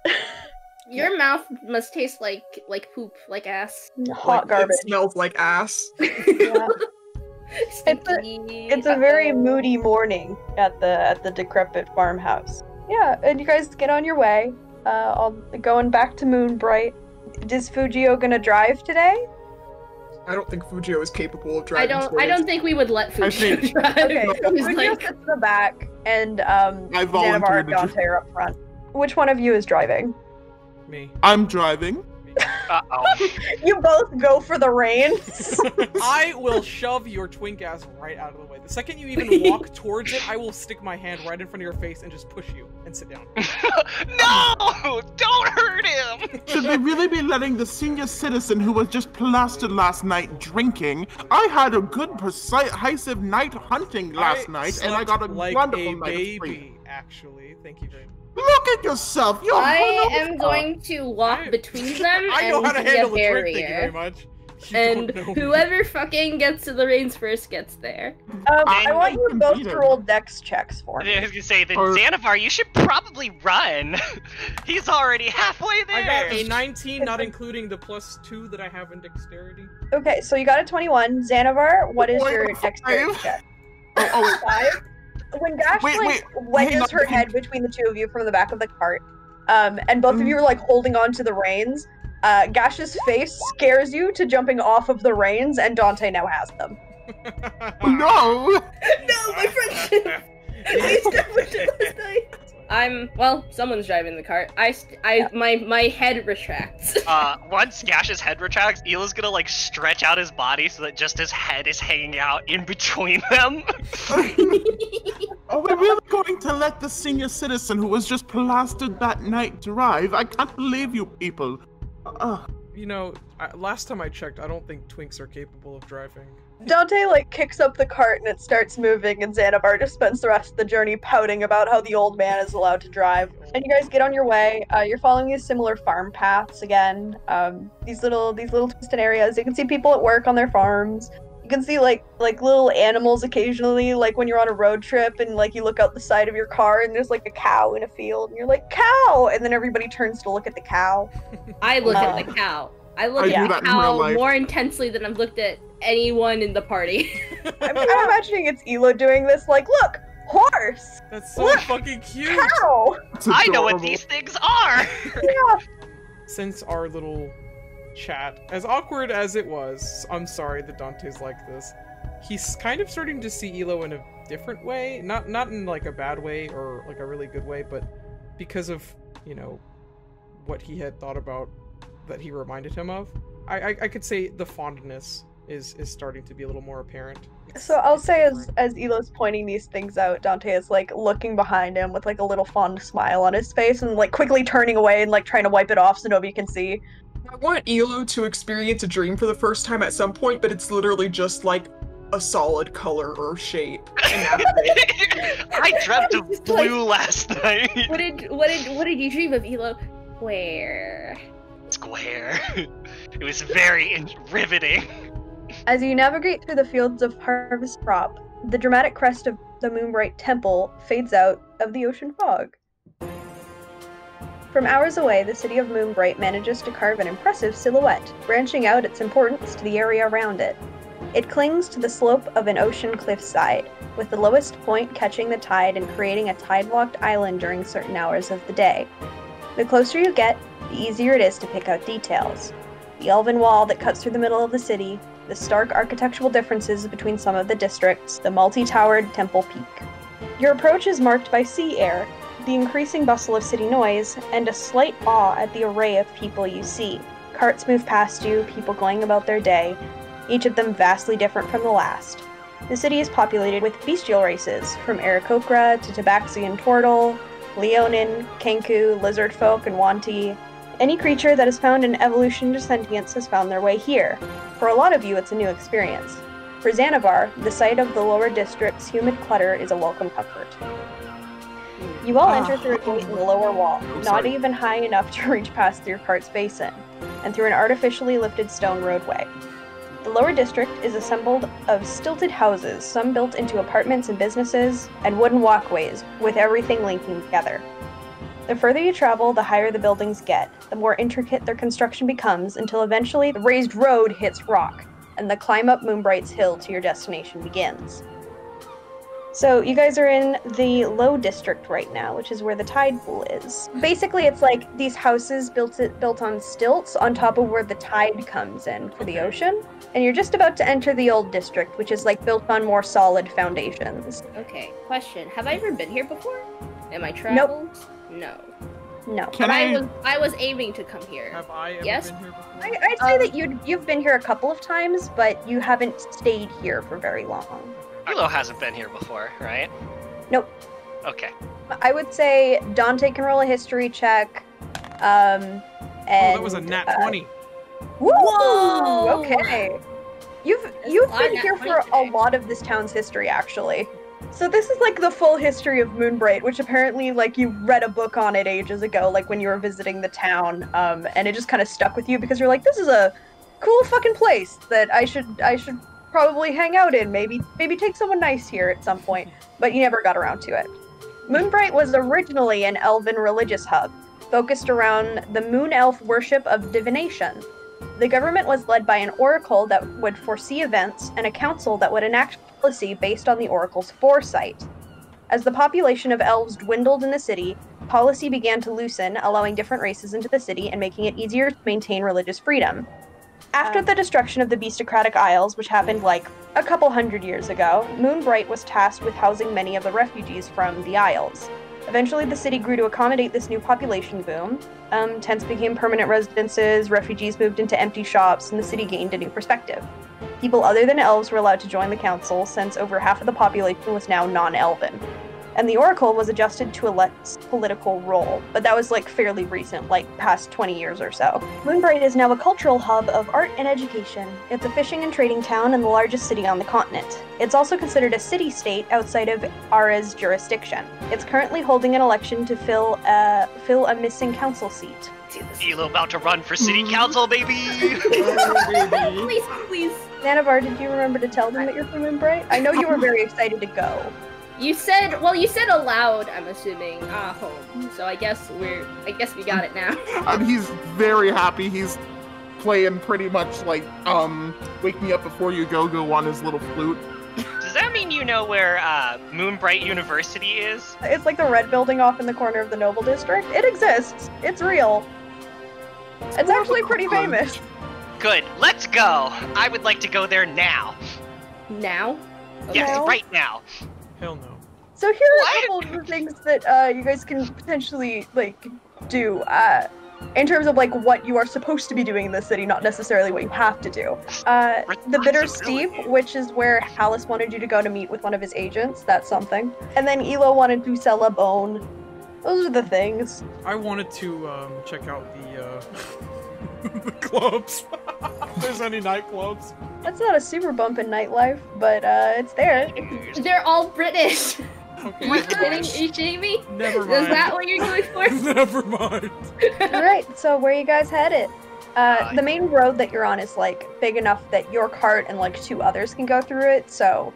Your mouth must taste like like poop, like ass. Hot Like, garbage. It smells like ass. Yeah. Stinky. It's a very moody morning at the at the decrepit farmhouse. Yeah, and you guys get on your way. Uh, all going back to Moonbright. Is Fujio gonna drive today? I don't think Fujio is capable of driving. I driving. don't. I don't think we would let I food think- drive. Okay, Fujio like, sits in the back, and um, I Xanovar and Dante are up front. Which one of you is driving? Me. I'm driving. Uh oh. You both go for the reins. I will shove your twink ass right out of the way. The second you even walk towards it, I will stick my hand right in front of your face and just push you and sit down. no! Don't hurt him! Should we really be letting the senior citizen who was just plastered last night drinking? I had a good, persuasive night hunting last I night, and I got a like wonderful a night of sleep. baby. Actually, thank you very much. Look at yourself. You're I hungover. am going to walk between them I know and how to be a handle the drink. Thank you barrier. very much. You And don't me. whoever fucking gets to the reins first gets there. Um, I want you you can both to him. roll dex checks for me. I was gonna say, then Or- Xanovar, you should probably run. He's already halfway there. I got a 19, not including the plus two that I have in dexterity. Okay, so you got a 21. Xanovar, what is Wait, your five? dexterity check? Oh, oh. Five. When Gash Wait, like wait, wedges hang her hang- head between the two of you from the back of the cart, um, and both of Mm. you are like holding on to the reins, uh, Gash's face scares you to jumping off of the reins, and Dante now has them. No! No, my friendship. I'm well. Someone's driving the cart. I, st- I, my, my head retracts. Uh, once Gash's head retracts, Elo's gonna like stretch out his body so that just his head is hanging out in between them. Are we really going to let the senior citizen who was just plastered that night drive? I can't believe you people. Uh, You know, I, last time I checked, I don't think twinks are capable of driving. Dante like kicks up the cart and it starts moving, and Xanovar just spends the rest of the journey pouting about how the old man is allowed to drive. And you guys get on your way. Uh, you're following these similar farm paths again. Um, these little these little twisted areas. You can see people at work on their farms. You can see like like little animals occasionally, like when you're on a road trip and like you look out the side of your car and there's like a cow in a field and you're like cow, and then everybody turns to look at the cow. I look Uh, at the cow. I look I at the cow more intensely than I've looked at anyone in the party. I'm, I'm imagining it's Elo doing this. Like, look, horse, That's so Look! fucking cute! cow. I know what these things are. Yeah. Since our little chat, as awkward as it was, I'm sorry that Dante's like this. He's kind of starting to see Elo in a different way, not not in like a bad way or like a really good way, but because of you know what he had thought about that he reminded him of. I I, I could say the fondness is is starting to be a little more apparent. It's- So I'll say as different. as Elo's pointing these things out, Dante is like looking behind him with like a little fond smile on his face and like quickly turning away and like trying to wipe it off so nobody can see. I want Elo to experience a dream for the first time at some point, but it's literally just like a solid color or shape. And that's it. I dreamt of Just like- blue last night. what did what did what did you dream of, Elo? Where? Square. It was very in- riveting. As you navigate through the fields of harvest crop, the dramatic crest of the Moonbright Temple fades out of the ocean fog. From hours away, the city of Moonbright manages to carve an impressive silhouette, branching out its importance to the area around it. It clings to the slope of an ocean cliffside, with the lowest point catching the tide and creating a tide locked island during certain hours of the day. The closer you get, the easier it is to pick out details. The elven wall that cuts through the middle of the city, the stark architectural differences between some of the districts, the multi towered Temple Peak. Your approach is marked by sea air, the increasing bustle of city noise, and a slight awe at the array of people you see. Carts move past you, people going about their day, each of them vastly different from the last. The city is populated with bestial races, from Aarakocra to Tabaxian Tortle, Leonin, Kenku, Lizardfolk, and Yuan-ti. Any creature that has found an evolution to sentience has found their way here. For a lot of you, it's a new experience. For Xanovar, the sight of the lower district's humid clutter is a welcome comfort. You all enter ah. through a gate in the lower wall, not even high enough to reach past your cart's basin, and through an artificially lifted stone roadway. The lower district is assembled of stilted houses, some built into apartments and businesses, and wooden walkways, with everything linking together. The further you travel, the higher the buildings get, the more intricate their construction becomes, until eventually the raised road hits rock, and the climb up Moonbright's hill to your destination begins. So, you guys are in the low district right now, which is where the tide pool is. Basically, it's like these houses built it, built on stilts on top of where the tide comes in for the ocean. And you're just about to enter the old district, which is like built on more solid foundations. Okay, question. Have I ever been here before? Am I traveled? No. No. Can But I, I? was I was aiming to come here. Have I ever Yes? been here before? I, I'd say Um, that you you've been here a couple of times, but you haven't stayed here for very long. Elo hasn't been here before, right? Nope. Okay. I would say Dante can roll a history check. Um, and oh, that was a nat uh, 20. Woo! Whoa! Okay. You've That's you've been here for 20 a lot of this town's history, actually. So this is like the full history of Moonbright, which apparently like you read a book on it ages ago, like when you were visiting the town, um, and it just kind of stuck with you because you're like, this is a cool fucking place that I should I should probably hang out in. Maybe maybe take someone nice here at some point, but you never got around to it. Moonbright was originally an elven religious hub, focused around the moon elf worship of divination. The government was led by an oracle that would foresee events and a council that would enact policy based on the oracle's foresight. As the population of elves dwindled in the city, policy began to loosen, allowing different races into the city and making it easier to maintain religious freedom. After Um. the destruction of the Beastocratic Isles, which happened like a couple hundred years ago, Moonbright was tasked with housing many of the refugees from the Isles. Eventually, the city grew to accommodate this new population boom. Um, tents became permanent residences, refugees moved into empty shops, and the city gained a new perspective. People other than elves were allowed to join the council, since over half of the population was now non elven. And the Oracle was adjusted to a less political role, but that was like fairly recent, like past 20 years or so. Moonbright is now a cultural hub of art and education. It's a fishing and trading town and the largest city on the continent. It's also considered a city state outside of Ara's jurisdiction. It's currently holding an election to fill a, fill a missing council seat. Elo about to run for city mm-hmm. council, baby. please, please. Xanovar, did you remember to tell them that you're from Moonbright? I know you were very excited to go. You said well. You said aloud. I'm assuming. Ah, home. So I guess we're. I guess we got it now. And he's very happy. He's playing pretty much like um "Wake Me Up Before You Go Go" on his little flute. Does that mean you know where uh, Moonbright University is? It's like the red building off in the corner of the Noble District. It exists. It's real. It's actually pretty famous. Good. Let's go. I would like to go there now. now. Yes, Okay. right now. Hell no. So here are What? a couple of the things that uh, you guys can potentially like do uh, in terms of like what you are supposed to be doing in the city, not necessarily what you have to do. Uh, the Bitter Steep, which is where Hallis wanted you to go to meet with one of his agents. That's something. And then Elo wanted to sell a bone. Those are the things. I wanted to um, check out the uh, the clubs. if there's any nightclubs. That's not a super bump in nightlife, but uh, it's there. They're all British. Okay, Are you never kidding? Are mind. you kidding me? Never Is that what you're going for? Never mind. All right. So where you guys headed? Uh, Uh, the main road that you're on is like big enough that your cart and like two others can go through it. So,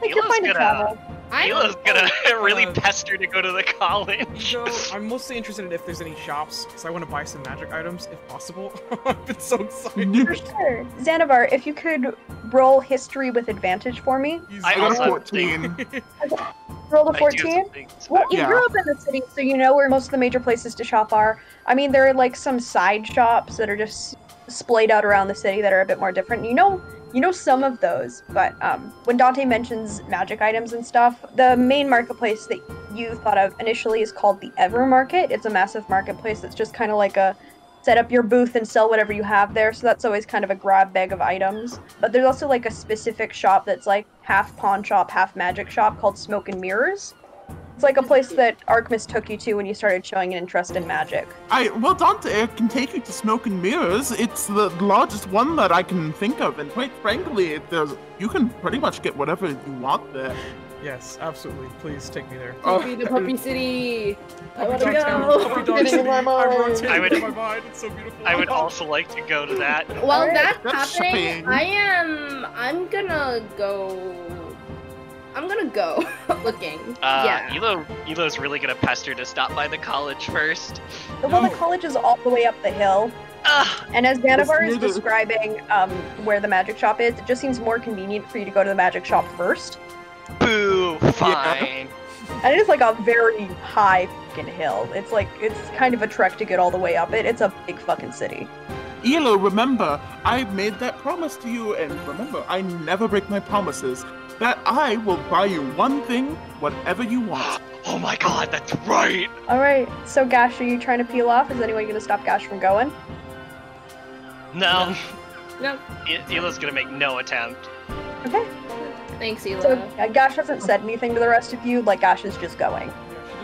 like you're Hilo's fine to gonna- travel. I'm gonna really uh, pester to go to the college. So I'm mostly interested in if there's any shops, because I want to buy some magic items if possible. I've been so excited. For sure. Xanovar, if you could roll history with advantage for me. He's I I got also a 14. Roll a I do have 14. Well, back. Yeah. you're up in the city, so you know where most of the major places to shop are. I mean, there are like some side shops that are just splayed out around the city that are a bit more different. You know, you know some of those, but um, when Dante mentions magic items and stuff, the main marketplace that you thought of initially is called the Ever Market. It's a massive marketplace that's just kind of like a set up your booth and sell whatever you have there. So that's always kind of a grab bag of items. But there's also like a specific shop that's like half pawn shop, half magic shop called Smoke and Mirrors. It's like a place that Artemis took you to when you started showing an interest in magic. I well, Dante, I can take you to Smoke and Mirrors. It's the largest one that I can think of, and quite frankly, does. You can pretty much get whatever you want there. Yes, absolutely. Please take me there. Oh, Puppy the Puppy City. I Puppy wanna Dog Town, go. Puppy Dog City. in my I'm mind. rotating I would- in my mind. It's so beautiful. I would also like to go to that. While Alright, that's, that's happening, shopping. I am. I'm gonna go. I'm gonna go looking. Uh, yeah. Elo, Elo's really gonna pester to stop by the college first. Well, the college is all the way up the hill, Ugh, and as Xanovar is describing um, where the magic shop is, it just seems more convenient for you to go to the magic shop first. Boo, fine. And it is like a very high fucking hill. It's like it's kind of a trek to get all the way up it. It's a big fucking city. Elo, remember, I made that promise to you, and remember, I never break my promises. That I will buy you one thing, whatever you want. Oh my god, that's right. All right, so Gash, are you trying to peel off? Is anyone gonna stop Gash from going? No, No. E- Elo's gonna make no attempt. Okay. Thanks, Elo. So uh, Gash hasn't said anything to the rest of you. Like Gash is just going.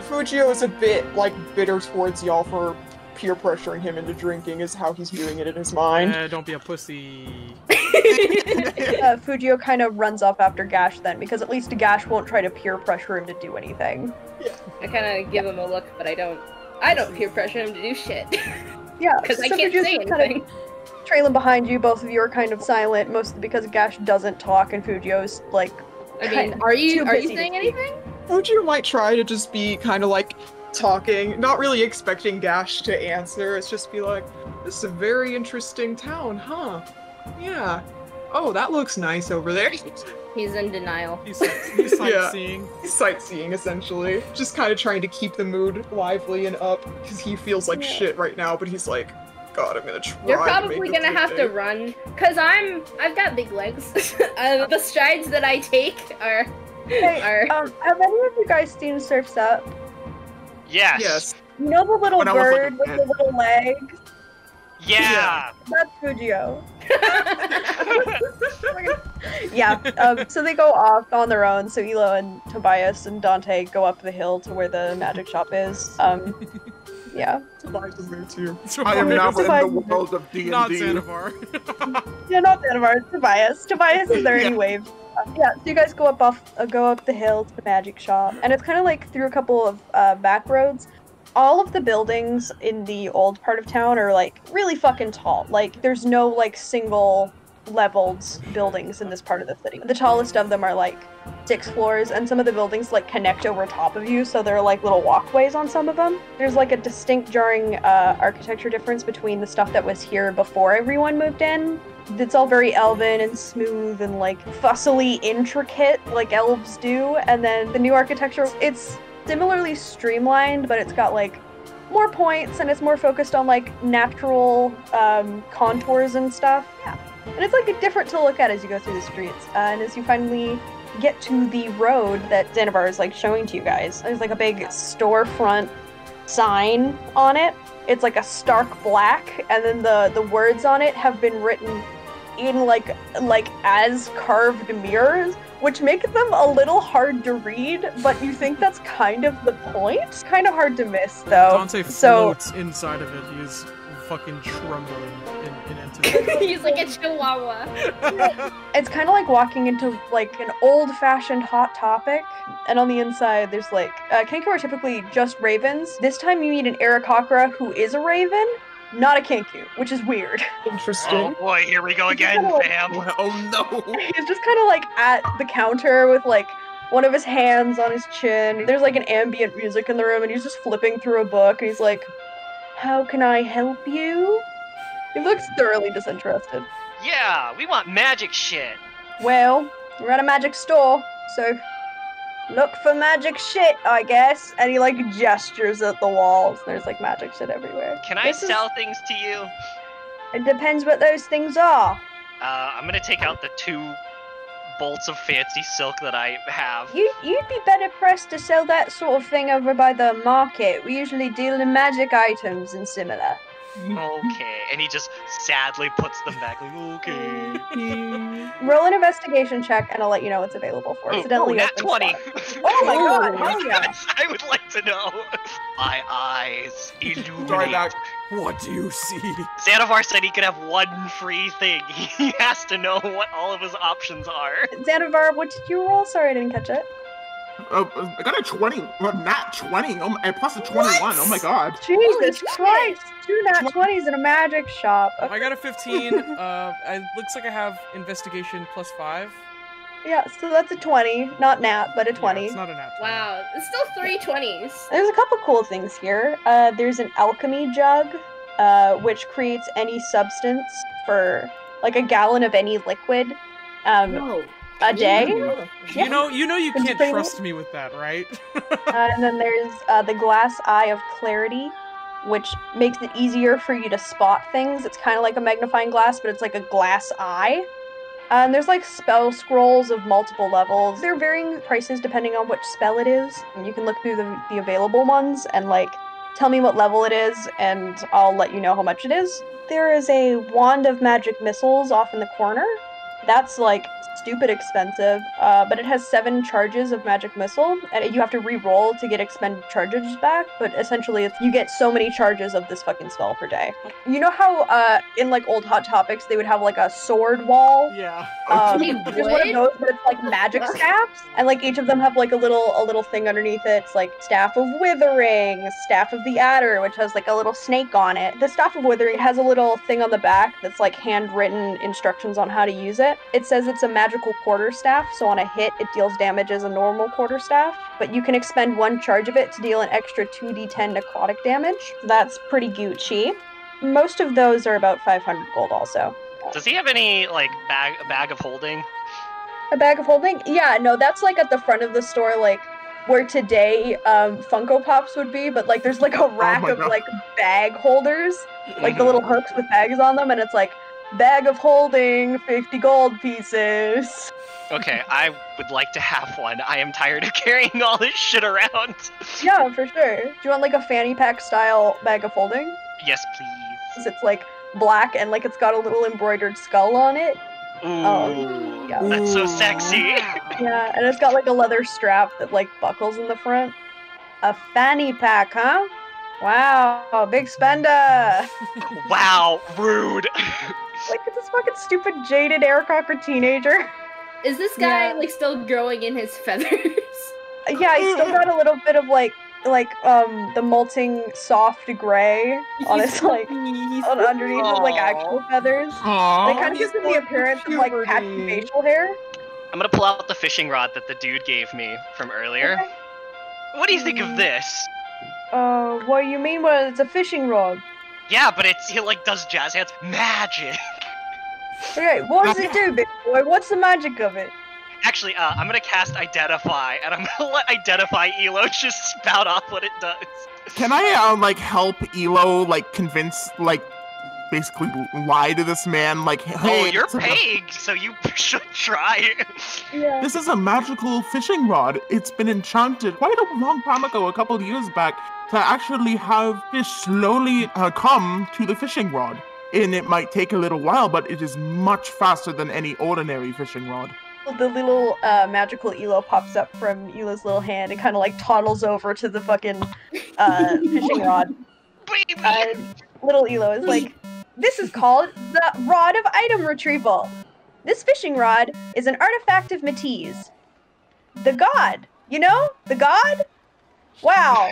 Fujio is a bit like bitter towards y'all for peer pressuring him into drinking, is how he's viewing it in his mind. Eh, don't be a pussy. Uh, Fujio kind of runs off after Gash then, because at least Gash won't try to peer pressure him to do anything. I kind of give him a look, but I don't. I don't peer pressure him to do shit Yeah, because I can't Fujio's say just kind of anything. Trailing behind you. Both of you are kind of silent, mostly because Gash doesn't talk and Fujio's like. I mean, are you are you saying anything? Fujio might try to just be kind of like talking, not really expecting Gash to answer. It's just be like, this is a very interesting town, huh? Yeah. Oh, that looks nice over there. He's in denial. He's, sight- he's Yeah. sightseeing. Sightseeing, essentially. Just kind of trying to keep the mood lively and up, because he feels like Yeah. shit right now, but he's like, God, I'm gonna try. You're probably make gonna have to okay." run, cause I'm I've got big legs. uh, the strides that I take are Hey, are. um, have any of you guys seen Surf's Up? Yes. Yes. You know the little When I was, like, a bird with the little legs? Yeah. That's Fujio. Yeah. Um, so they go off on their own. So Elo and Tobias and Dante go up the hill to where the magic shop is. Um, yeah. Tobias is there too. I am Okay, now it's in the fine. world of D Not and D. Not Xanovar. Yeah, not Xanovar, it's Tobias. Tobias is there Yeah. anyway. Uh, yeah, so you guys go up off, uh, go up the hill to the magic shop, and it's kind of like through a couple of uh, back roads. All of the buildings in the old part of town are like really fucking tall. Like there's no like single leveled buildings in this part of the city. The tallest of them are like six floors, and some of the buildings like connect over top of you, so there are like little walkways on some of them. There's like a distinct jarring uh, architecture difference between the stuff that was here before everyone moved in. It's all very elven and smooth and like fussily intricate, like elves do, and then the new architecture, it's similarly streamlined, but it's got like more points and it's more focused on like natural um, contours and stuff. Yeah. And it's like different to look at as you go through the streets. Uh, and as you finally get to the road that Xanovar is like showing to you guys, there's like a big storefront sign on it. It's like a stark black, and then the the words on it have been written in like like as carved mirrors, which make them a little hard to read. But you think that's kind of the point. Kind of hard to miss though. Dante so floats inside of it. He is fucking trembling in, in anticipation. He's like a chihuahua. it's kind of like walking into like an old-fashioned hot topic and on the inside there's like uh, kenku are typically just ravens this time you meet an Aarakocra who is a raven not a kenku, which is weird. Interesting. Oh boy, here we go again, fam. Oh no. He's just kind of like at the counter with like one of his hands on his chin. There's like an ambient music in the room, and he's just flipping through a book. And he's like, "How can I help you?" He looks thoroughly disinterested. Yeah, we want magic shit. Well, we're at a magic store, so look for magic shit, I guess. And he like gestures at the walls. There's like magic shit everywhere. Can I This is- sell things to you? It depends what those things are. Uh, I'm gonna take out the two bolts of fancy silk that I have. You you'd be better pressed to sell that sort of thing over by the market. We usually deal in magic items and similar. Okay, and he just sadly puts them back. Like, okay. Roll an investigation check, and I'll let you know what's available for. Oh, Incidentally, nat open twenty. Oh my god! Hell yeah! Yes, I would like to know. My eyes Sorry, illuminate. Doc. What do you see? Xanovar said he could have one free thing. He has to know what all of his options are. Xanovar, what did you roll? Sorry, I didn't catch it. Uh, I got a 20, well, not 20, oh, my- plus a 21. Oh my god. Jesus shit. Christ! Two nat twenties in a magic shop. Okay. I got a 15. uh, it looks like I have investigation plus five. Yeah, so that's a twenty, not nat, but a Yeah, twenty. it's not a nat. 20. Wow, it's still three twenties. There's a couple cool things here. Uh, there's an alchemy jug, uh, which creates any substance for like a gallon of any liquid um, No. A day. You know, you know, you It's can't trust me with that, right? Uh, and then there's uh, the glass eye of clarity, which makes it easier for you to spot things. It's kind of like a magnifying glass, but it's like a glass eye. Uh, and there's like spell scrolls of multiple levels. They're varying prices depending on which spell it is. And you can look through the, the available ones and like tell me what level it is, and I'll let you know how much it is. There is a wand of magic missiles off in the corner. That's like stupid expensive, uh, but it has seven charges of magic missile, and you have to re-roll to get expended charges back. But essentially, it's, you get so many charges of this fucking spell per day. You know how uh, in like old Hot Topics they would have like a sword wall. yeah. Um, They there's one of those, but it's like magic staffs, and like each of them have like a little a little thing underneath it. It's like staff of withering, staff of the adder, which has like a little snake on it. The staff of withering has a little thing on the back that's like handwritten instructions on how to use it. It says it's a magical quarterstaff, so on a hit it deals damage as a normal quarterstaff, but you can expend one charge of it to deal an extra 2d10 necrotic damage. That's pretty Gucci. Most of those are about 500 gold, also. Does he have any like bag a bag of holding? A bag of holding? Yeah, no, that's like at the front of the store, like where today um, Funko Pops would be, but like there's like a rack my of God. like bag holders, like Mm-hmm. the little hooks with bags on them, and it's like bag of holding, 50 gold pieces. Okay, I would like to have one. I am tired of carrying all this shit around. Yeah, for sure. Do you want like a fanny pack style bag of holding? Yes, please. It's like black and like it's got a little embroidered skull on it. Ooh, Oh, yeah. that's so sexy. Yeah, and it's got like a leather strap that like buckles in the front. A fanny pack, huh? Wow, big spender. wow, rude. Like it's this fucking stupid jaded Aarakocra teenager. Is this guy Yeah. like still growing in his feathers? Yeah, he's still got a little bit of like like um the molting soft gray on his like on underneath his like actual feathers. Aww. They kind of gives him the appearance of like patchy facial hair. I'm gonna pull out the fishing rod that the dude gave me from earlier. Okay. What do you think of this? Uh, what you mean? Well, it's a fishing rod. Yeah, but it's he like does jazz hands magic. Okay, what does it do, big boy? What's the magic of it? Actually, uh, I'm gonna cast identify, and I'm gonna let identify Elo just spout off what it does. Can I uh, like help Elo like convince like basically lie to this man like hey oh, you're this a- paying, so you should try. Yeah. This is a magical fishing rod. It's been enchanted quite a long time ago, a couple of years back, to actually have fish slowly uh, come to the fishing rod. And it might take a little while, but it is much faster than any ordinary fishing rod. The little uh, magical Elo pops up from Elo's little hand and kind of like toddles over to the fucking uh, fishing rod. Baby. And little Elo is like, This is called the Rod of Item Retrieval. This fishing rod is an artifact of Matisse. The god. You know? The god? Wow.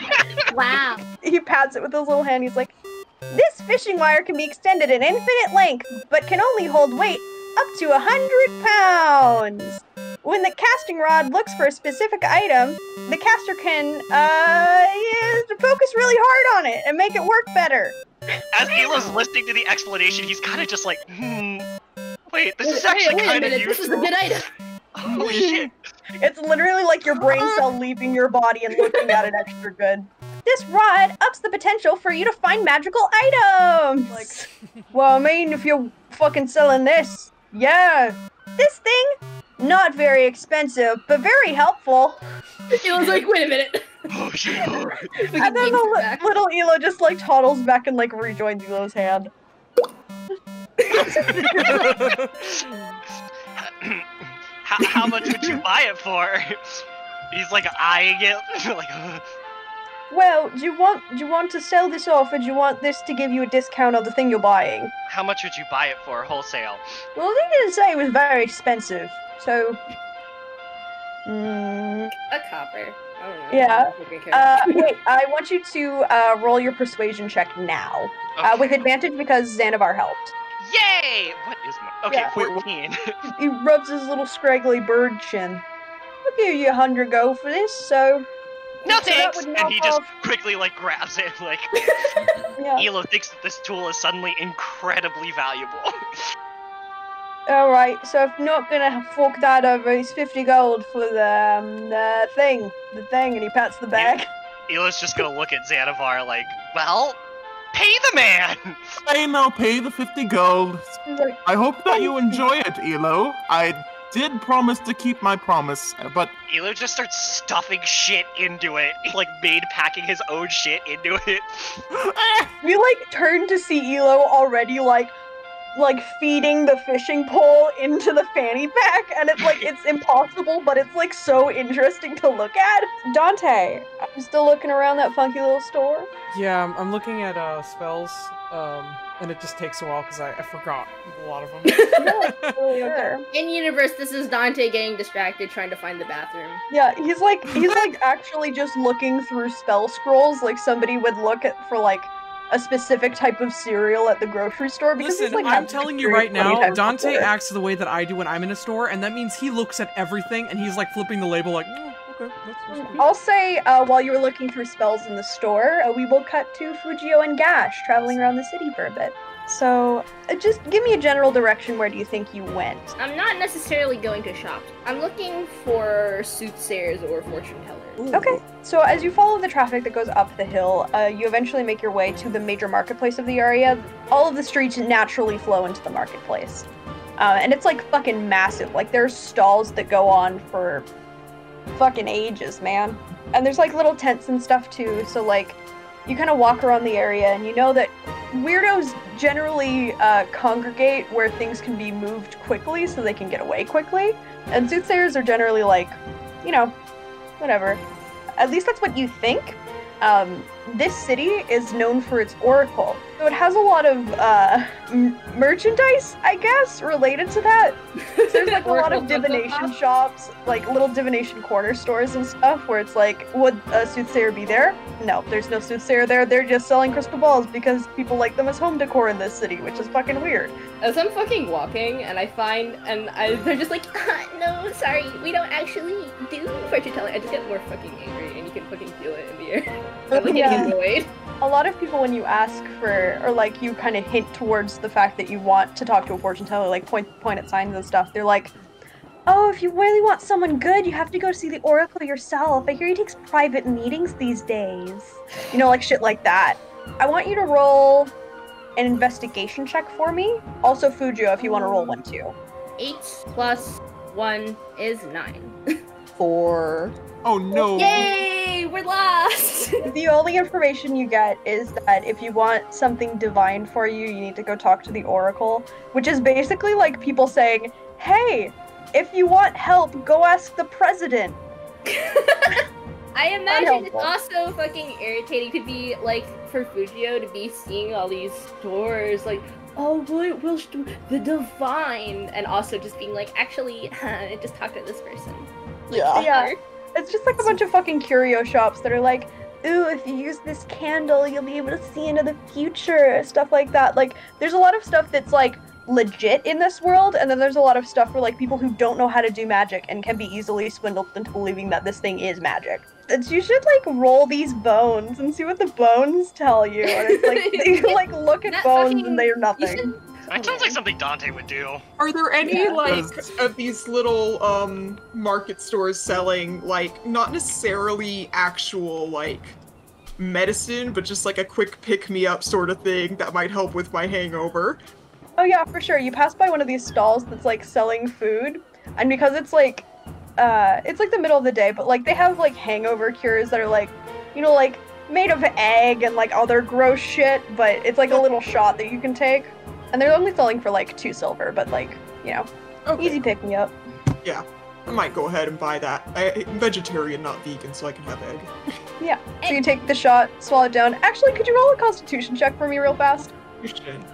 wow. he pats it with his little hand. He's like, This fishing wire can be extended an infinite length, but can only hold weight up to a hundred pounds. When the casting rod looks for a specific item, the caster can uh yeah, focus really hard on it and make it work better. As Elo's listening to the explanation, he's kind of just like, hmm. Wait, this is actually a kind of minute, this is a good item. Holy shit! It's literally like your brain uh-huh. cell leaving your body and looking at it extra good. This rod ups the potential for you to find magical items. Like, well, I mean, if you're fucking selling this, yeah. This thing, not very expensive, but very helpful. It was like, wait a minute. Oh shit! And then the li- back. little Elo just like toddles back and like rejoins Elo's hand. How, how much would you buy it for? He's like eyeing it, like. Well, do you want do you want to sell this off, or do you want this to give you a discount on the thing you're buying? How much would you buy it for wholesale? Well, they didn't say it was very expensive, so. Mm, A copper. I don't know. Yeah, I don't fucking care. uh, wait, I want you to uh, roll your persuasion check now, uh, with advantage because Xanovar helped. Yay! What is my? Okay, Yeah. Fourteen. He rubs his little scraggly bird chin. I'll give you a hundred go for this, so no So thanks. And he just quickly like grabs it, like yeah. Elo thinks that this tool is suddenly incredibly valuable. All right, so if you're not gonna fork that over, it's fifty gold for the um, the thing, the thing, and he pats the bag. Elo's just gonna look at Xanovar like, well, pay the man. I now pay the 50 gold. I hope that you enjoy it, Elo. I did promise to keep my promise, but Elo just starts stuffing shit into it, like made packing his own shit into it. We like turn to see Elo already like like feeding the fishing pole into the fanny pack and it's like it's impossible but it's like so interesting to look at. Dante, I'm still looking around that funky little store. Yeah, I'm, I'm looking at uh, spells, um, and it just takes a while because I, I forgot a lot of them. Really okay. In universe, this is Dante getting distracted trying to find the bathroom. Yeah, he's like he's like actually just looking through spell scrolls like somebody would look at for like a specific type of cereal at the grocery store because Listen, he's like I'm telling you right now, Dante before. acts the way that I do when I'm in a store, and that means he looks at everything and he's like flipping the label, like, "Mm, okay, that's, that's. I'll say uh, while you were looking through spells in the store, uh, we will cut to Fujio and Gash traveling around the city for a bit. So, uh, just give me a general direction. Where do you think you went? I'm not necessarily going to shop. I'm looking for soothsayers or fortune tellers. Okay. So, as you follow the traffic that goes up the hill, uh, you eventually make your way to the major marketplace of the area. All of the streets naturally flow into the marketplace. Uh, and it's like fucking massive. Like, there's stalls that go on for fucking ages, man. And there's like little tents and stuff too. So, like, you kind of walk around the area and you know that weirdos generally uh, congregate where things can be moved quickly so they can get away quickly. And soothsayers are generally like, you know, whatever. At least that's what you think. Um, this city is known for its oracle, so it has a lot of uh, m- merchandise, I guess, related to that. So there's like a lot of divination shops, like little divination corner stores and stuff, where it's like, would a soothsayer be there? No, there's no soothsayer there. They're just selling crystal balls because people like them as home decor in this city, which is fucking weird. As I'm fucking walking and I find, and I, they're just like, "Ah, no, sorry, we don't actually do fortune telling. I just get more fucking angry and you can fucking feel it in the air. I'm like Yeah. getting annoyed. A lot of people when you ask for or like you kind of hint towards the fact that you want to talk to a fortune teller like point point at signs and stuff they're like oh if you really want someone good you have to go see the oracle yourself. I hear he takes private meetings these days. You know like shit like that. I want you to roll an investigation check for me. Also fujio if you want to roll one too. Eight plus one is nine. four oh no. Yay, we're lost. the only information you get is that if you want something divine for you, you need to go talk to the Oracle, which is basically like people saying, hey, if you want help, go ask the president. I imagine it's also fucking irritating to be like for Fujio to be seeing all these stores like oh what will do the divine and also just being like actually just talk to this person. Like, Yeah. It's just like a bunch of fucking curio shops that are like, ooh, if you use this candle, you'll be able to see into the future, stuff like that. Like, there's a lot of stuff that's like legit in this world, and then there's a lot of stuff for like people who don't know how to do magic and can be easily swindled into believing that this thing is magic. It's, you should like roll these bones and see what the bones tell you. And it's like you like look at bones fucking- and they're You nothing. should- That sounds like something Dante would do. Are there any Yeah. like of these little um market stores selling like not necessarily actual like medicine, but just like a quick pick me up sort of thing that might help with my hangover? Oh yeah, for sure. You pass by one of these stalls that's like selling food, and because it's like, uh, it's like the middle of the day, but like they have like hangover cures that are like, you know, like made of egg and like other gross shit, but it's like a little shot that you can take, and they're only selling for like two silver, but like, you know, Okay. easy pick me up. Yeah, I might go ahead and buy that. I, I'm vegetarian, not vegan, so I can have egg. Yeah. So you take the shot, swallow it down. Actually, could you roll a Constitution check for me real fast? Christian.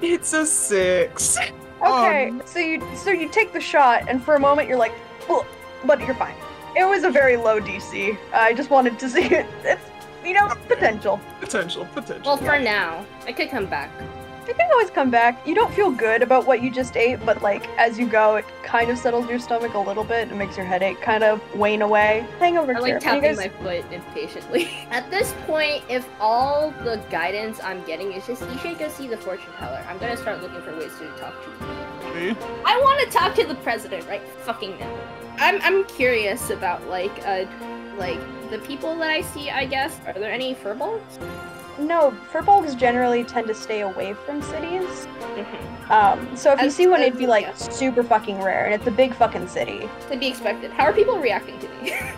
It's a six. Okay, Um, so you so you take the shot, and for a moment you're like, "Ugh," but you're fine. It was a very low DC. I just wanted to see it. It's you know potential. Potential, potential. Well, for now, I could come back. You can always come back. You don't feel good about what you just ate, but like as you go, it kind of settles your stomach a little bit. and makes your headache kind of wane away. hang Hangover I like You tapping guys- my foot impatiently. At this point, if all the guidance I'm getting is just Ishay go see the fortune teller, I'm gonna start looking for ways to talk to you. See? I want to talk to the president right fucking now. I'm I'm curious about like uh like the people that I see. I guess are there any firbolgs? No, firbolgs generally tend to stay away from cities. Mm-hmm. Um, so if you see one, it'd be like yeah. super fucking rare, and it's a big fucking city. To be expected. How are people reacting to me?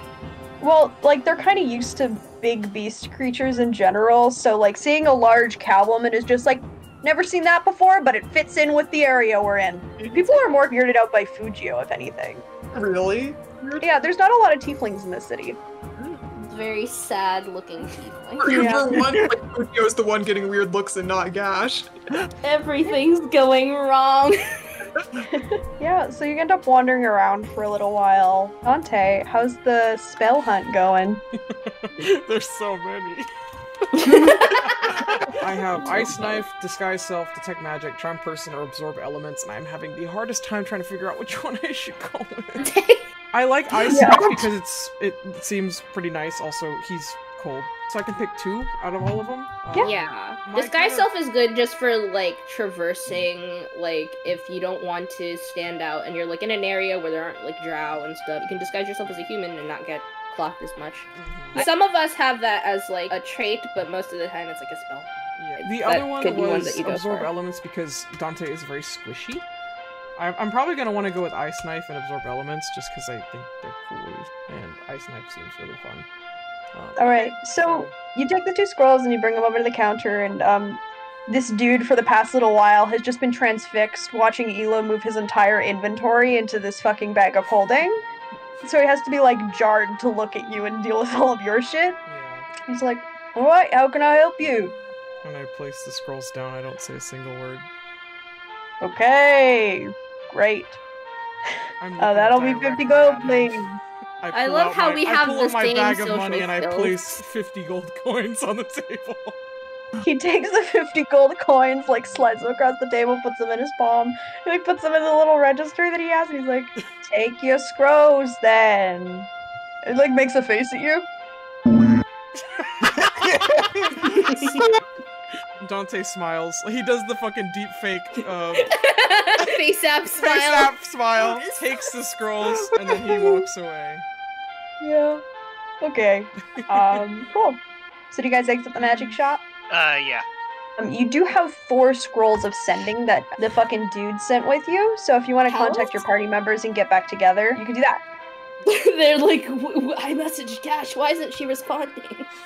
Well, like they're kind of used to big beast creatures in general, so like seeing a large cow woman is just like never seen that before, but it fits in with the area we're in. People are more weirded out by Fujio, if anything. Really? Yeah, there's not a lot of tieflings in this city. Very sad looking people. For, Yeah. for one, like, Fujio's the one getting weird looks and not Gash. Everything's going wrong. Yeah, so you end up wandering around for a little while. Dante, how's the spell hunt going? There's so many. I have Ice Knife, Disguise Self, Detect Magic, Charm Person, or Absorb Elements, and I'm having the hardest time trying to figure out which one I should go with. I like Ice Yeah. Knife because it's it seems pretty nice. Also, he's cold, so I can pick two out of all of them. Um, Yeah. My Disguise kind of- self is good just for like traversing, like if you don't want to stand out and you're like in an area where there aren't like drow and stuff, you can disguise yourself as a human and not get clocked as much. Mhm. Some of us have that as like a trait, but most of the time it's like a spell. Yeah. The That other one could be one that you go Absorb for. Elements because Dante is very squishy. I'm, I'm probably gonna want to go with Ice Knife and Absorb Elements just because I think they're cool, and Ice Knife seems really fun. Um, All right, so you take the two scrolls and you bring them over to the counter, and um, this dude for the past little while has just been transfixed watching Elo move his entire inventory into this fucking bag of holding. So he has to be like jarred to look at you and deal with all of your shit. yeah. He's like, "All right, how can I help you?" When I place the scrolls down, I don't say a single word. Okay, great. I'm Uh, that'll be fifty gold, at him. please. I pull love out how my- we I have pull the out my bag of social money and I place 50 gold coins on the table. He takes the 50 gold coins, like slides them across the table, puts them in his palm, and he puts them in the little register that he has, and he's like, Take your scrolls then. It like makes a face at you. Dante smiles. He does the fucking deep fake uh, Face app face smile. app smile, takes the scrolls, and then he walks away. Yeah. Okay. Um, cool. So do you guys exit the magic shop? Uh, yeah. Um, you do have four scrolls of sending that the fucking dude sent with you. So if you want to contact your party members and get back together, you can do that. They're like, w- w- I messaged Gash. Why isn't she responding?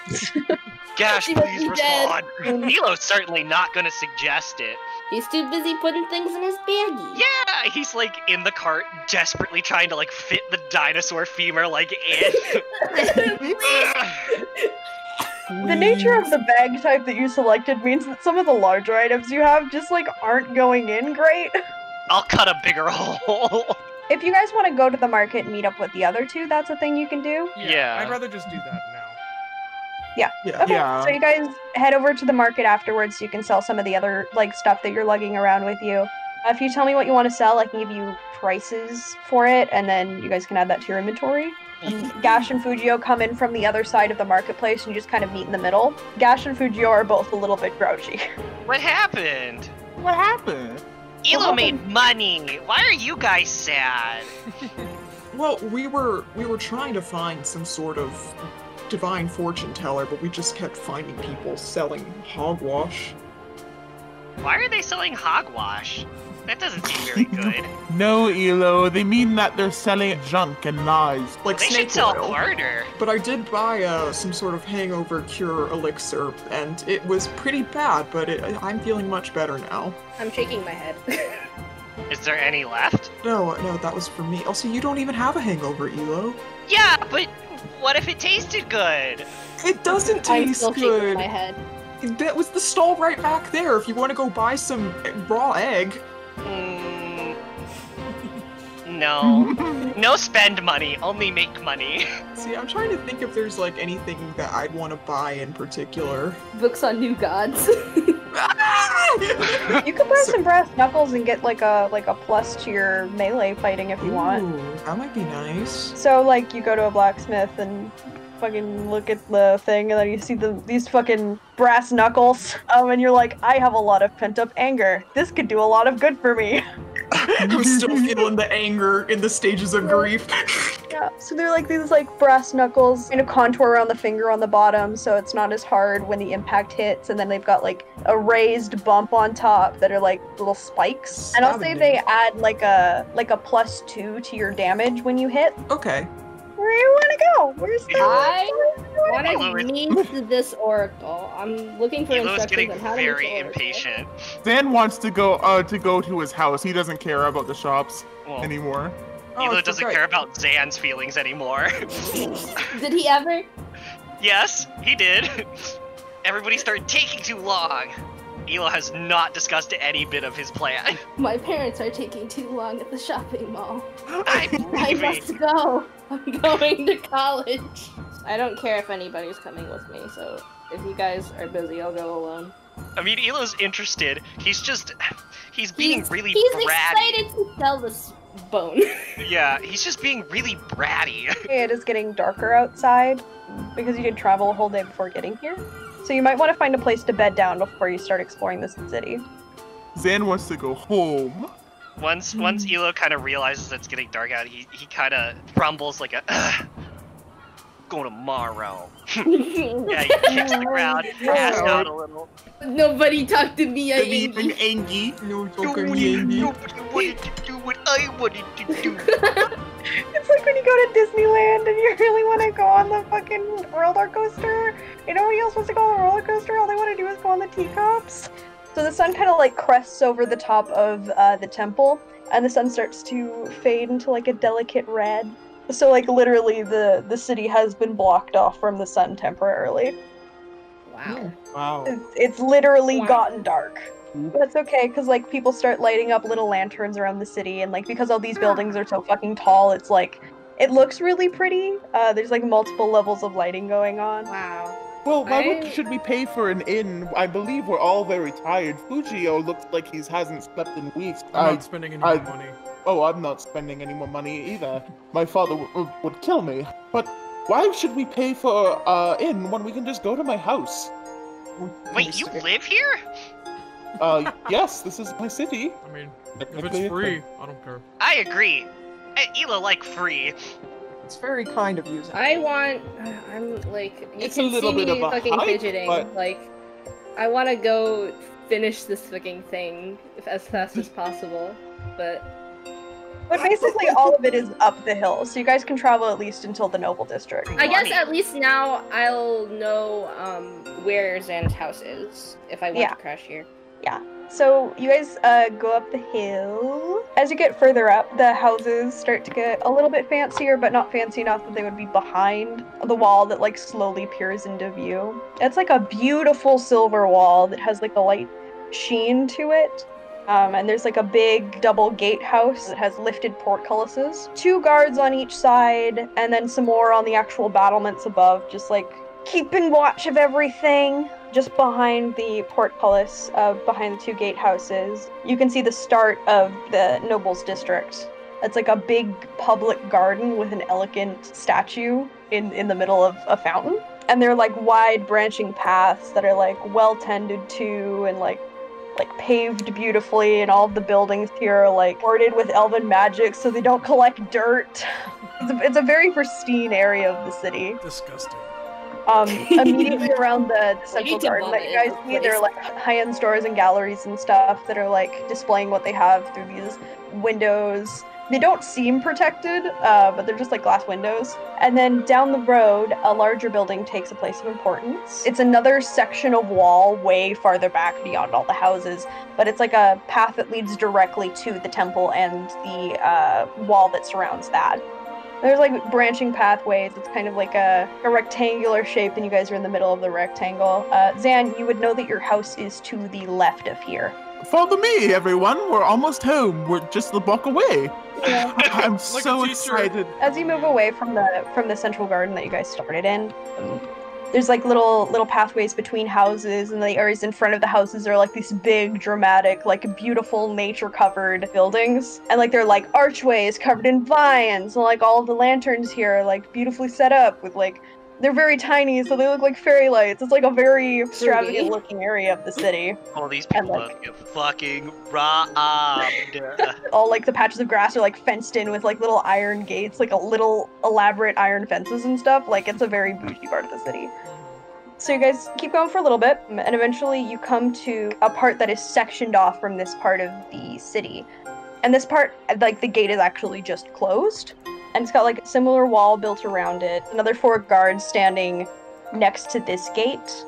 Gash, She must please be dead. respond. Mm. Milo's certainly not gonna suggest it. He's too busy putting things in his baggie. Yeah, he's like in the cart, desperately trying to like fit the dinosaur femur like in. The nature of the bag type that you selected means that some of the larger items you have just like aren't going in great. I'll cut a bigger hole. If you guys want to go to the market and meet up with the other two, that's a thing you can do. Yeah. I'd rather just do that now. Yeah. Okay, Yeah. so you guys head over to the market afterwards so you can sell some of the other like stuff that you're lugging around with you. Uh, if you tell me what you want to sell, I can give you prices for it, and then you guys can add that to your inventory. Gash and Fujio come in from the other side of the marketplace and you just kind of meet in the middle. Gash and Fujio are both a little bit grouchy. What happened? What happened? Elo made money. Why are you guys sad? Well, we were we were trying to find some sort of divine fortune teller, but we just kept finding people selling hogwash. Why are they selling hogwash? That doesn't seem very good. No, Elo. They mean that they're selling junk and lies. Like they should snake sell oil. harder. But I did buy uh, some sort of hangover cure elixir, and it was pretty bad, but it, I'm feeling much better now. I'm shaking my head. Is there any left? No, no, that was for me. Also, you don't even have a hangover, Elo. Yeah, but what if it tasted good? It doesn't I'm taste still shaking good. my head. That was the stall right back there. If you want to go buy some raw egg. Mm, no. no spend money, only make money. See, I'm trying to think if there's like anything that I'd want to buy in particular. Books on new gods. You could buy some brass knuckles and get like a like a plus to your melee fighting if you want. That might be nice. So like you go to a blacksmith and fucking look at the thing and then you see the these fucking brass knuckles um and you're like I have a lot of pent up anger. This could do a lot of good for me. I'm still feeling the anger in the stages of grief. Yeah. So they're like these like brass knuckles in a contour around the finger on the bottom so it's not as hard when the impact hits and then they've got like a raised bump on top that are like little spikes. And I'll say they add like a like a plus 2 to your damage when you hit. okay. Where do you want to go? Where's the I want to meet this oracle. I'm looking for Elo's instructions getting on how to meet very the impatient. Zan wants to go uh to go to his house. He doesn't care about the shops Well, anymore. Oh, Elo doesn't forgot. care about Zan's feelings anymore. Did he ever? yes, he did. Everybody started taking too long. Elo has not discussed any bit of his plan. My parents are taking too long at the shopping mall. I I believe it. must go. I'm going to college. I don't care if anybody's coming with me, so if you guys are busy, I'll go alone. I mean, Elo's interested. He's just, he's being he's, really he's bratty. excited to sell this bone. Yeah, he's just being really bratty. It is getting darker outside because you did travel a whole day before getting here. So you might want to find a place to bed down before you start exploring this city. Zan wants to go home. Once, hmm. once Elo kind of realizes it's getting dark out, he he kind of rumbles like a, Ugh, go tomorrow. yeah, he kicks the ground, passed out a little. Nobody talked to me, I Anything ain't. Angie. No, it's Nobody, okay, Andy. nobody wanted to do what I wanted to do. It's like when you go to Disneyland and you really want to go on the fucking roller coaster. You know nobody else wants to go on the roller coaster. All they want to do is go on the teacups. So the sun kind of like crests over the top of uh, the temple, and the sun starts to fade into like a delicate red. So like literally, the the city has been blocked off from the sun temporarily. Wow. Wow. It's, it's literally Wow. gotten dark. That's okay, because like people start lighting up little lanterns around the city, and like because all these buildings are so fucking tall, it's like it looks really pretty. Uh, there's like multiple levels of lighting going on. Wow. Well, why I- would, should we pay for an inn? I believe we're all very tired. Fujio looks like he hasn't slept in weeks. I'm I, not spending any I- more money. oh, I'm not spending any more money either. My father w- w- would kill me. But why should we pay for uh inn when we can just go to my house? Wait, you live here? Uh, yes, this is my city. I mean, if it's free, I don't care. I agree. Eh, Elo like free. It's very kind of you. Zach. I want. I'm like. You It's a little see bit me of a fucking hike, fidgeting. but- Like, I want to go finish this fucking thing as fast as possible. But But basically, all of it is up the hill, so you guys can travel at least until the Noble District. I guess at least now I'll know um, where Zan's house is if I want Yeah. to crash here. So you guys uh, go up the hill. As you get further up, the houses start to get a little bit fancier, but not fancy enough that they would be behind the wall that like slowly peers into view. It's like a beautiful silver wall that has like a light sheen to it. Um, and there's like a big double gatehouse that has lifted portcullises. Two guards on each side, and then some more on the actual battlements above, just like keeping watch of everything. Just behind the portcullis, uh, behind the two gatehouses, you can see the start of the nobles district. It's like a big public garden with an elegant statue in in the middle of a fountain, and they're like wide branching paths that are like well tended to and like like paved beautifully, and all of the buildings here are like warded with elven magic so they don't collect dirt. It's a, it's a very pristine area of the city. Disgusting. Um, immediately around the, the central garden that you guys one see, there are like high-end stores and galleries and stuff that are like displaying what they have through these windows. They don't seem protected, uh, but they're just like glass windows. And then down the road, a larger building takes a place of importance. It's another section of wall way farther back beyond all the houses, but it's like a path that leads directly to the temple and the uh, wall that surrounds that. There's like branching pathways. It's kind of like a, a rectangular shape, and you guys are in the middle of the rectangle. Uh, Zan, you would know that your house is to the left of here. Follow me, everyone. We're almost home. We're just a block away. I'm so excited. As you move away from the from the central garden that you guys started in, um, there's like little little pathways between houses, and the areas in front of the houses are like these big, dramatic, like beautiful nature covered buildings, and like they're like archways covered in vines, and like all the lanterns here are like beautifully set up with like. They're very tiny, so they look like fairy lights. It's like a very extravagant looking area of the city. All these And, people like- look fucking robbed. all like the patches of grass are like fenced in with like little iron gates, like a little elaborate iron fences and stuff. Like it's a very bougie part of the city. So you guys keep going for a little bit, and eventually you come to a part that is sectioned off from this part of the city. And this part, like the gate is actually just closed, and it's got like a similar wall built around it. Another four guards standing next to this gate.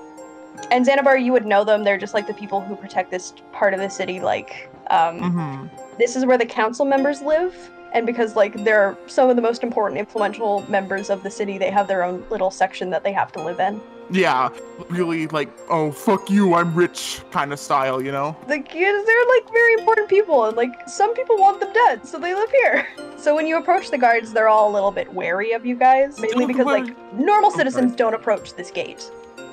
And Xanovar, you would know them. They're just like the people who protect this part of the city. Like, um, hmm this is where the council members live and because like they're some of the most important influential members of the city they have their own little section that they have to live in Yeah, really like, oh fuck you, I'm rich kind of style, you know? like yeah, they're like very important people and like some people want them dead so they live here so when you approach the guards they're all a little bit wary of you guys mainly because like normal citizens sorry. don't approach this gate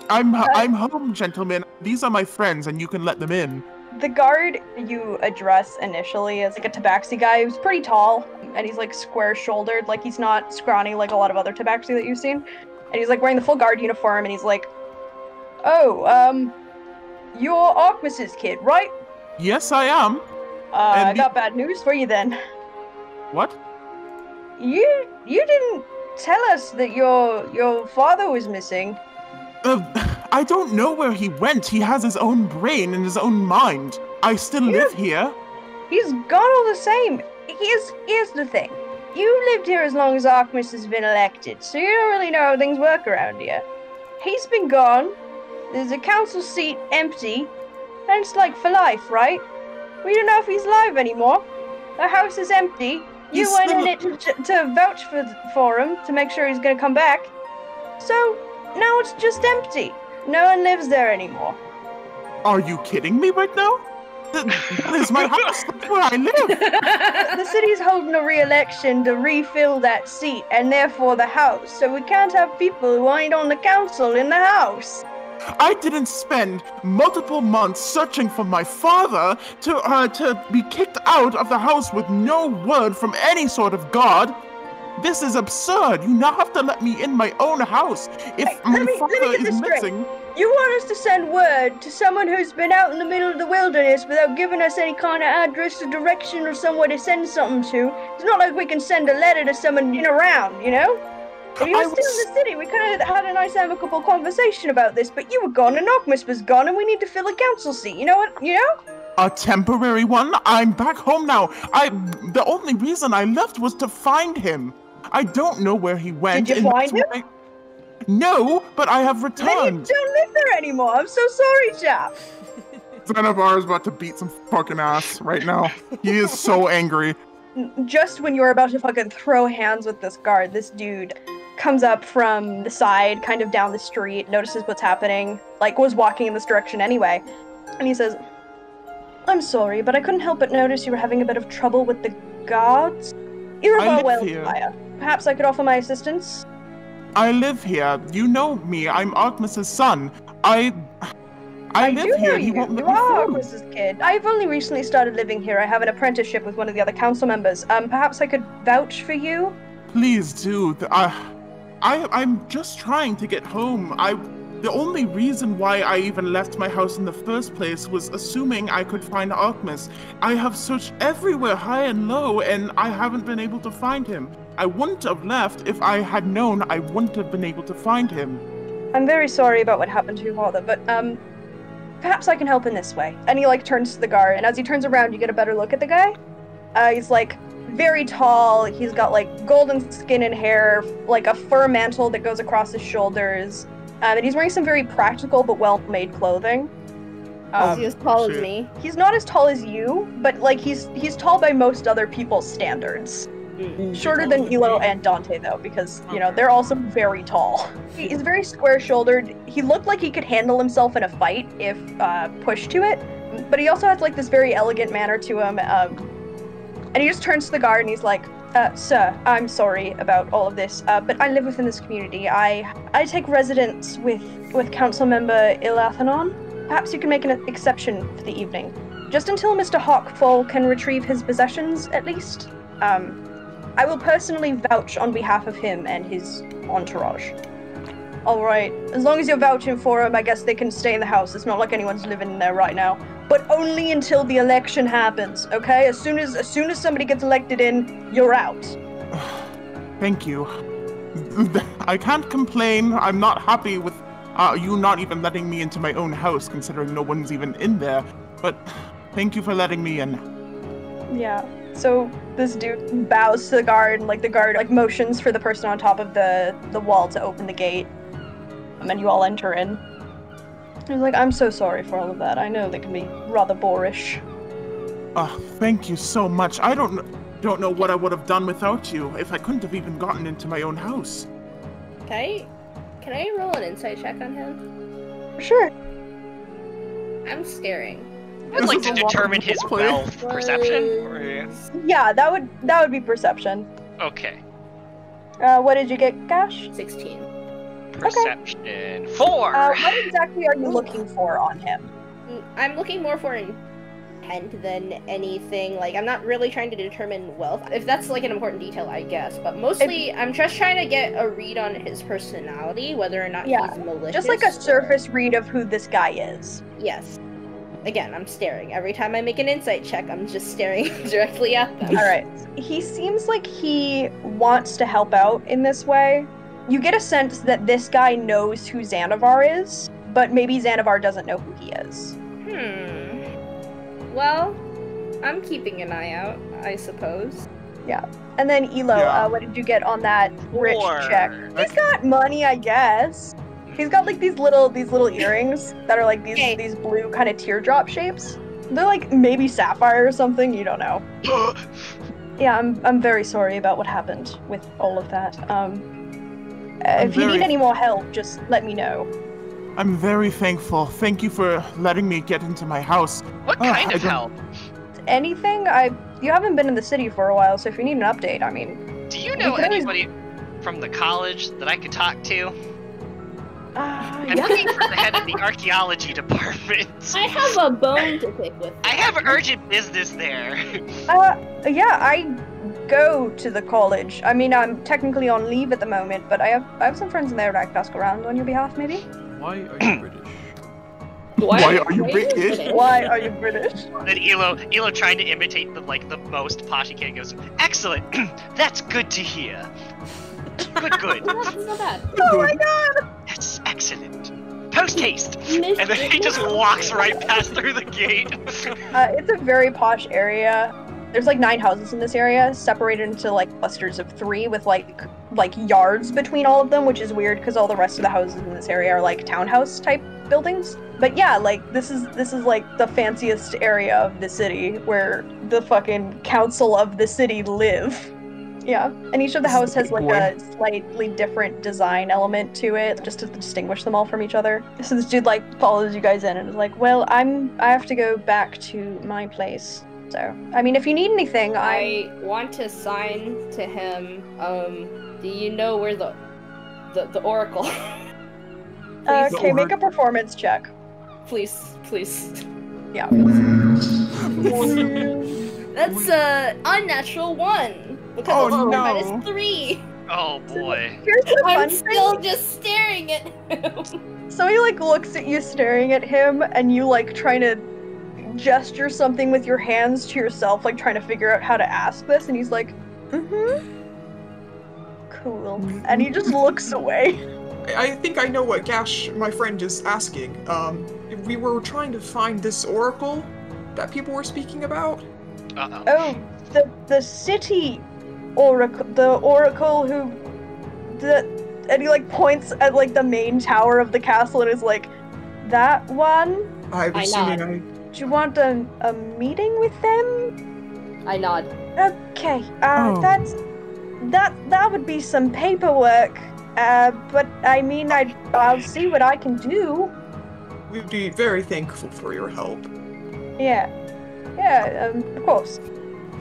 I'm Uh, I'm home, gentlemen. These are my friends, and you can let them in. the guard you address initially is like a tabaxi guy who's pretty tall and he's like square shouldered like he's not scrawny like a lot of other tabaxi that you've seen and he's like wearing the full guard uniform and he's like oh um you're Arquis's kid right Yes, I am. uh, i the- got bad news for you then What? you you didn't tell us that your your father was missing Uh, I don't know where he went. He has his own brain and his own mind. I still live here. He's gone all the same. Here's here's the thing. You lived here as long as Archmus has been elected, so you don't really know how things work around here. He's been gone. There's a council seat empty, and it's like for life, right? We don't know if he's alive anymore. The house is empty. You He's went in it to, to vouch for for him to make sure he's gonna come back. So now it's just empty. No one lives there anymore. Are you kidding me right now? Th- that is my house. That's where I live. the city's holding a re-election to refill that seat and therefore the house so we can't have people who ain't on the council in the house I didn't spend multiple months searching for my father to uh, to be kicked out of the house with no word from any sort of god. This is absurd. You now have to let me in my own house. If Hey, my me- father is missing. straight. You want us to send word to someone who's been out in the middle of the wilderness without giving us any kind of address or direction or somewhere to send something to it's not like we can send a letter to someone in around you know if you I were still was- in the city we could have had a nice amicable conversation about this but you were gone and Ogmus was gone and we need to fill a council seat you know what you know a temporary one. I'm back home now. I the only reason I left was to find him. I don't know where he went. Did you find that's why- No, but I have then you don't live there anymore i'm so sorry chap Xanovar is about to beat some fucking ass right now. He is so angry. just when you're about to fucking throw hands with this guard, this dude comes up from the side, kind of down the street, notices what's happening, like was walking in this direction anyway, and he says, I'm sorry, but I couldn't help but notice you were having a bit of trouble with the guards. You're live here. Wellfire. Perhaps I could offer my assistance? I live here. You know me. I'm Artemis's son. I. I, live do here. know He you. won't You are. Arquis's kid. I've only recently started living here. I have an apprenticeship with one of the other council members. Um, perhaps I could vouch for you. Please do. I, I, I'm just trying to get home. I. The only reason why I even left my house in the first place was assuming I could find Artemis. I have searched everywhere, high and low, and I haven't been able to find him. I wouldn't have left if I had known I wouldn't have been able to find him. I'm very sorry about what happened to your father, but um, perhaps I can help in this way. And he like turns to the guard, and as he turns around, you get a better look at the guy. Uh, he's like very tall. He's got like golden skin and hair, like a fur mantle that goes across his shoulders, um, and he's wearing some very practical but well-made clothing. Is Um, he as tall as me? he's not as tall as you, but like he's he's tall by most other people's standards. Mm. Shorter than Elo and Dante though, because you know they're also very tall. He's very square-shouldered. He looked like he could handle himself in a fight if uh, pushed to it, but he also has like this very elegant manner to him. Um, and he just turns to the guard and he's like, uh, "Sir, I'm sorry about all of this, uh, but I live within this community. I I take residence with with Council Member Ilathanon. Perhaps you can make an exception for the evening, just until Mr. Hawkfall can retrieve his possessions, at least." Um, I will personally vouch on behalf of him and his entourage. Alright, as long as you're vouching for him, I guess they can stay in the house. It's not like anyone's living in there right now. But only until the election happens, okay? As soon as as soon as somebody gets elected in, you're out. Thank you. I can't complain. I'm not happy with uh, you not even letting me into my own house, considering no one's even in there. But thank you for letting me in. Yeah. So this dude bows to the guard, and like the guard like motions for the person on top of the the wall to open the gate, and then you all enter in. He's like, "I'm so sorry for all of that. I know they can be rather boorish." Uh, thank you so much. I don't don't know what I would have done without you if I couldn't have even gotten into my own house. Can I, can I roll an insight check on him? Sure. I'm staring. I'd like to a lot of determine his wealth perception. Or... Yeah, that would that would be perception. Okay, Uh, what did you get, Gash? Sixteen. perception four. Uh, what exactly are you looking for on him? Mm, I'm looking more for intent than anything. Like, I'm not really trying to determine wealth. If that's like an important detail, I guess. But mostly, I'm just trying to get a read on his personality, whether or not Yeah, he's malicious. Just like a or- surface read of who this guy is. Yes. Again, I'm staring. Every time I make an insight check, I'm just staring directly at them. All right. He seems like he wants to help out in this way. You get a sense that this guy knows who Xanovar is, but maybe Xanovar doesn't know who he is. Hmm. Well, I'm keeping an eye out, I suppose. Yeah. And then Elo, Yeah. uh, what did you get on that rich Four. check? He's got money, I guess. He's got like these little these little earrings that are like these Hey. these blue kind of teardrop shapes. They're like maybe sapphire or something. You don't know. Yeah, I'm I'm very sorry about what happened with all of that. Um, uh, I'm if you very- need any more help, just let me know. I'm very thankful. Thank you for letting me get into my house. what Oh, kind I of help? Anything? I you haven't been in the city for a while, so if you need an update, I mean, Do you know can always- anybody from the college that I could talk to? Uh, I'm yeah. looking for the head of the archaeology department. I have a bone to pick with. I have urgent business there. Uh, yeah, I go to the college. I mean, I'm technically on leave at the moment, but I have I have some friends in there that I could ask around on your behalf, maybe. Why are you British? Why are you British? Why are you British? then Elo, Elo trying to imitate the like the most posh he can goes, excellent. That's good to hear. Good, good. Not, not bad. Oh my god! That's excellent. Post haste. And then he just walks right past through the gate. Uh, it's a very posh area. There's like nine houses in this area, separated into like clusters of three, with like like yards between all of them, which is weird because all the rest of the houses in this area are like townhouse type buildings. But yeah, like this is this is like the fanciest area of the city where the fucking council of the city live. Yeah, and each of the This house has like boy. a slightly different design element to it, just to distinguish them all from each other. So this dude like follows you guys in and is like, "Well, I'm I have to go back to my place." So, I mean, if you need anything, I I want to sign to him. Um, do you know where the the, the oracle. Uh, please, okay, make a performance check. please, please. Yeah. That's a unnatural one because Oh, it's no. minus three. Oh boy. Here's the fun I'm thing. still just staring at him. So he like looks at you staring at him and you like trying to gesture something with your hands to yourself, like trying to figure out how to ask this, and he's like, mm-hmm. Cool. And he just looks away. I I think I know what Gash, my friend, is asking. Um, we were trying to find this oracle that people were speaking about. Uh-oh. Oh, the the city oracle the oracle who the and he like points at like the main tower of the castle and is like that one? I'm I assuming nod. I. Do you want a, a meeting with them? I nod. Okay, uh, Oh. that's that. That would be some paperwork. Uh, but I mean, I I'll see what I can do. We'd be very thankful for your help. Yeah, yeah, um, of course.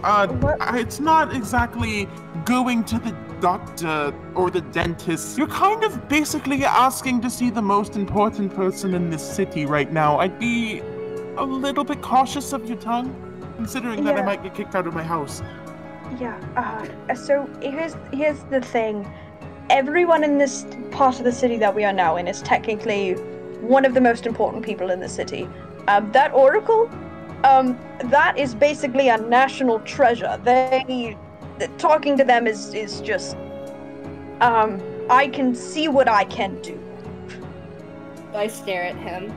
Uh, What? it's not exactly going to the doctor or the dentist. You're kind of basically asking to see the most important person in this city right now. I'd be a little bit cautious of your tongue, considering that I might get kicked out of my house. Yeah. Uh, so here's here's the thing. Everyone in this part of the city that we are now in is technically one of the most important people in the city. Um, that oracle, um, that is basically a national treasure. They, talking to them is is just, um, I can see what I can do. I stare at him.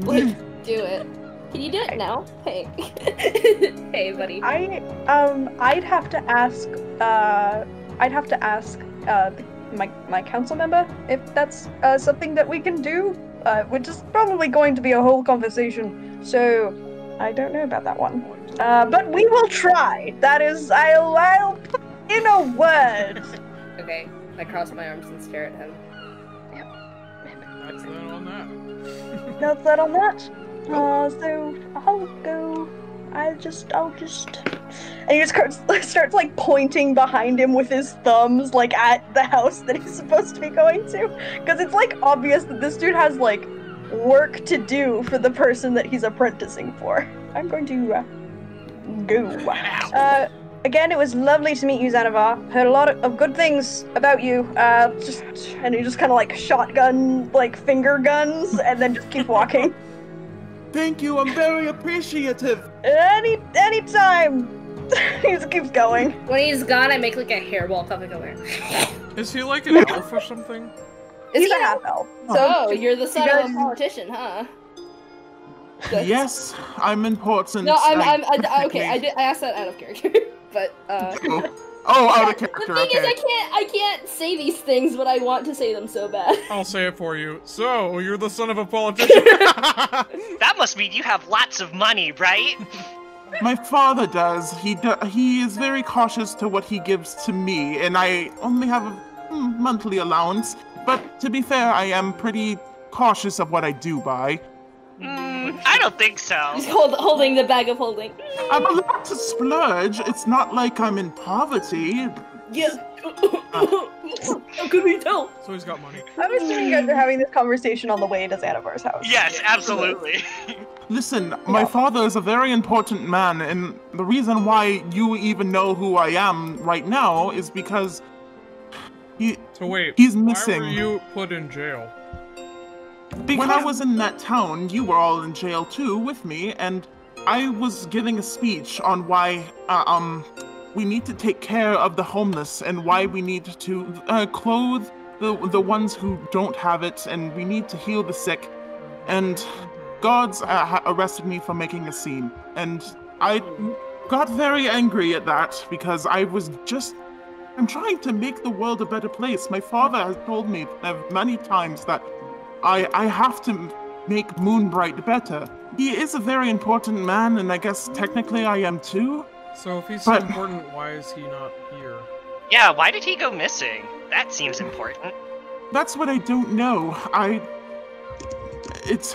like, do it. Can you do it now? Hey. hey, buddy. I um I'd have to ask uh I'd have to ask uh the, my my council member if that's uh, something that we can do, uh, which is probably going to be a whole conversation. So I don't know about that one. Uh, but we will try. That is, I'll I'll put in a word. Okay. I cross my arms and stare at him. That's that on that. That's that on that. Uh, so I'll go. I just, I'll just. And he just starts, starts like pointing behind him with his thumbs, like at the house that he's supposed to be going to, because it's like obvious that this dude has like work to do for the person that he's apprenticing for. I'm going to uh, go. Uh, again, it was lovely to meet you, Xanovar. Heard a lot of, of good things about you. Uh, just and he just kind of like shotgun, like finger guns, and then just keep walking. Thank you, I'm very appreciative. Any anytime. he just keeps going. When he's gone, I make like a hairball cup and go there. Is he like an elf or something? He's a half elf. So oh, you're the son guys- of a politician, huh? Good. Yes, I'm important. No, I'm, I- I'm, I, okay. I did. I asked that out of character, but uh. Oh, oh, out of character. The thing okay. is, I can't, I can't say these things, but I want to say them so bad. I'll say it for you. So, you're the son of a politician? That must mean you have lots of money, right? My father does. He do- he is very cautious to what he gives to me, and I only have a hmm, monthly allowance. But to be fair, I am pretty cautious of what I do buy. Mm, I don't think so. He's hold, holding the bag of holding. I'm allowed to splurge. It's not like I'm in poverty. Yeah. How could we tell? so he's got money. I'm assuming you guys are having this conversation on the way to Xanovar's house. Yes, absolutely. Listen, my father is a very important man, and the reason why you even know who I am right now is because he. So wait, He's missing. why missing. were you put in jail? Because When I was in that town, you were all in jail too with me, and I was giving a speech on why uh, um we need to take care of the homeless and why we need to uh, clothe the the ones who don't have it, and we need to heal the sick. And gods uh, arrested me for making a scene, and I got very angry at that because I was just. I'm trying to make the world a better place. My father has told me many times that I I have to make Moonbright better. He is a very important man, and I guess technically I am too. So if he's so important, why is he not here? Yeah, why did he go missing? That seems important. That's what I don't know. I. It's.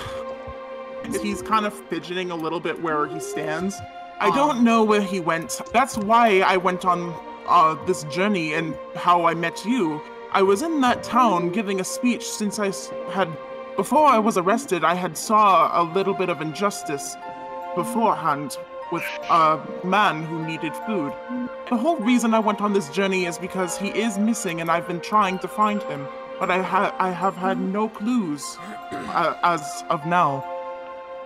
He's kind of fidgeting a little bit where he stands. I don't know where he went. That's why I went on uh, this journey and how I met you. I was in that town giving a speech since I had before I was arrested. I had saw a little bit of injustice beforehand with a man who needed food. The whole reason I went on this journey is because he is missing, and I've been trying to find him, but I ha- I have had no clues uh, as of now.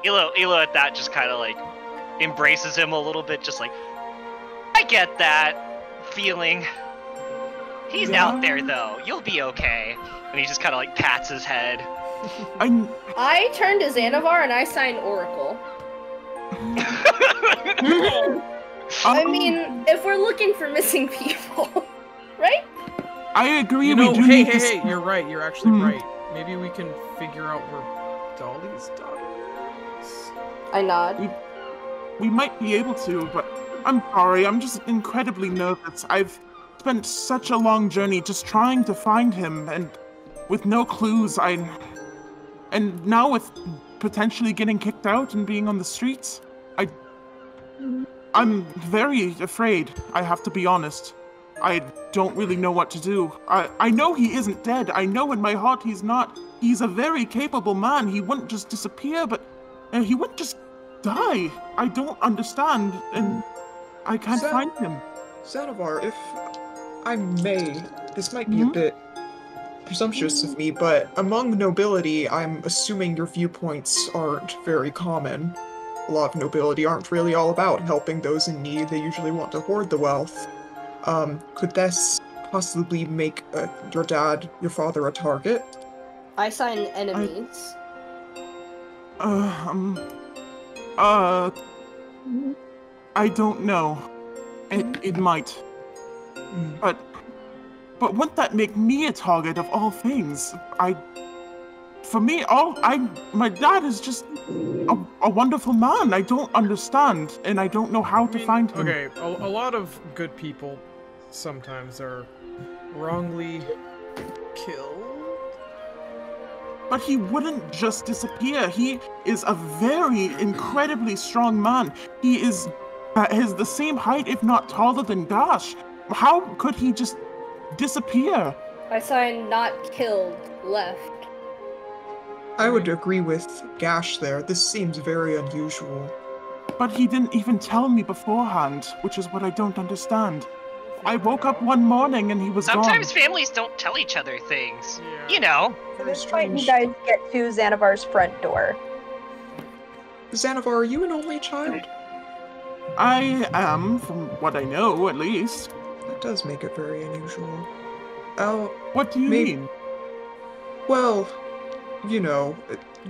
Elo, Elo at that just kind of like embraces him a little bit, just like, I get that feeling. He's out there though. You'll be okay. And he just kind of like pats his head. I I turn to Xanovar and I sign Oracle. I um, mean, if we're looking for missing people, right? I agree. You know, we do hey, need hey, hey, you're right. You're actually Hmm. right. Maybe we can figure out where Dolly's daughter is. I nod. We might be able to, but I'm sorry. I'm just incredibly nervous. I've spent such a long journey just trying to find him, and with no clues, I. And now with potentially getting kicked out and being on the streets, I. I'm very afraid. I have to be honest. I don't really know what to do. I, I know he isn't dead. I know in my heart he's not. He's a very capable man. He wouldn't just disappear, but uh, he wouldn't just die. I don't understand, and I can't So- find him. Xanovar, if I may, this might be Mhm. a bit presumptuous of me, but among nobility, I'm assuming your viewpoints aren't very common. A lot of nobility aren't really all about helping those in need, they usually want to hoard the wealth. Um, could this possibly make uh, your dad, your father, a target? I sign enemies. Uh, um, uh, I don't know. It, it might, Hmm. but, but wouldn't that make me a target of all things? I, for me, all I, my dad is just a, a wonderful man. I don't understand, and I don't know how I to mean, find him. Okay, a, a lot of good people sometimes are wrongly killed. But he wouldn't just disappear. He is a very incredibly strong man. He is uh, is the same height, if not taller than Dash. How could he just disappear? I sign not killed, left. I would agree with Gash there. This seems very unusual. But he didn't even tell me beforehand, which is what I don't understand. I woke up one morning and he was Sometimes gone. families don't tell each other things. Yeah. You know. At Very this point, you guys get to Xanovar's front door. Xanovar, are you an only child? I am, from what I know, at least. That does make it very unusual. Oh, What do you Maybe- mean? Well, you know,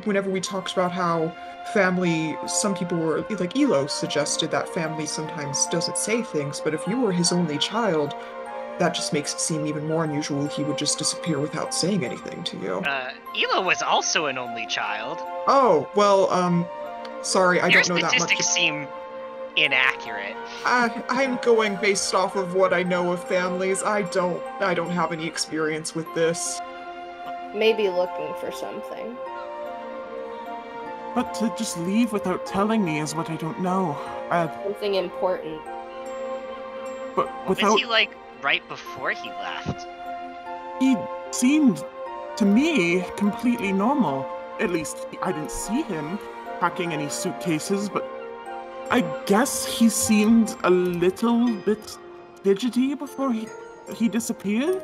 whenever we talked about how family, some people were, like Elo suggested that family sometimes doesn't say things, but if you were his only child, that just makes it seem even more unusual he would just disappear without saying anything to you. Uh, Elo was also an only child. Oh, well, um, sorry, I Your don't know that much. statistics seem inaccurate. I, I'm going based off of what I know of families. I don't, I don't have any experience with this. Maybe looking for something. But to just leave without telling me is what I don't know. Uh, Something important. but What without was he like right before he left? He seemed to me completely normal. At least I didn't see him packing any suitcases, but I guess he seemed a little bit fidgety before he he disappeared.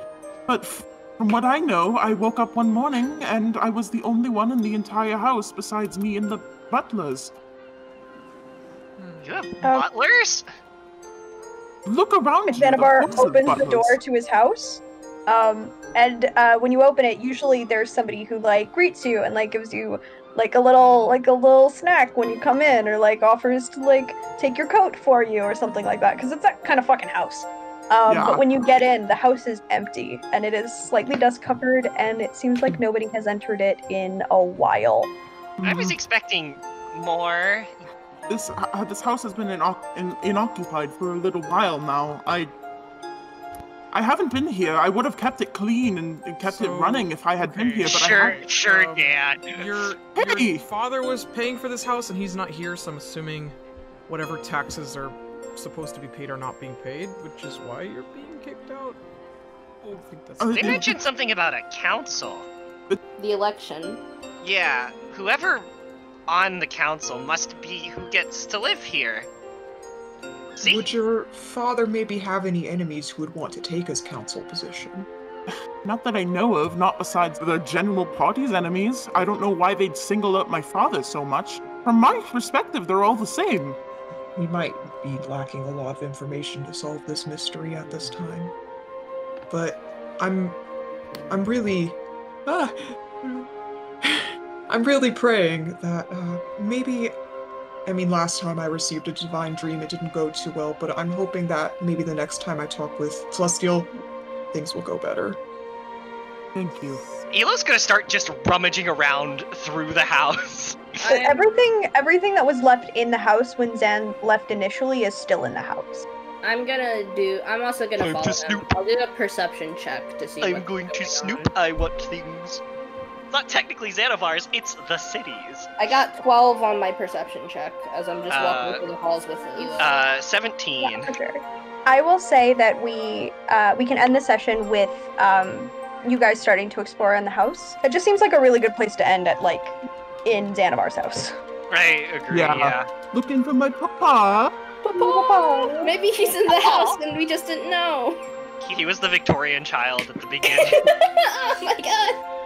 But f- from what I know, I woke up one morning and I was the only one in the entire house besides me and the butlers. You have Oh. butlers? Look around you. of Xanovar course there's opens the door to his house. Um, and uh, when you open it, usually there's somebody who like greets you and like gives you like a little like a little snack when you come in, or like offers to like take your coat for you or something like that, because it's that kind of fucking house. Um, Yeah. But when you get in, the house is empty and it is slightly dust covered, and it seems like nobody has entered it in a while. I was Mhm. expecting more. This uh, this house has been inoc- in, inoccupied for a little while now. I I haven't been here. I would have kept it clean and, and kept it running if I had been here. But I Sure, haven't. sure, Um, Dad. Your, Hey! your father was paying for this house and he's not here, so I'm assuming whatever taxes are supposed to be paid are not being paid, which is why you're being kicked out. don't think that's. Uh, They mentioned something about a council. The election. Yeah, whoever on the council must be who gets to live here. See? Would your father maybe have any enemies who would want to take his council position? Not that I know of, not besides the general party's enemies. I don't know why they'd single out my father so much. From my perspective, they're all the same. We might be lacking a lot of information to solve this mystery at this time. But I'm I'm really ah, I'm really praying that uh, maybe I mean last time I received a divine dream it didn't go too well, but I'm hoping that maybe the next time I talk with Celestial things will go better. Thank you. Elo's gonna start just rummaging around through the house. So everything everything that was left in the house when Zan left initially is still in the house. I'm gonna do. I'm also gonna Time to follow them. snoop. I'll do a perception check to see. I'm what's going to on. snoop. I want things. It's not technically Xanovars, it's the cities. I got 12 on my perception check as I'm just Uh, walking through the halls with Elo. Uh, 17. Yeah, for sure. I will say that we uh, we can end the session with um, you guys starting to explore in the house. It just seems like a really good place to end at, like in Xanovar's house. Right, agree, Yeah. yeah. Looking for my papa. Papa! Maybe he's in the house and we just didn't know. He, he was the Victorian child at the beginning. oh my god!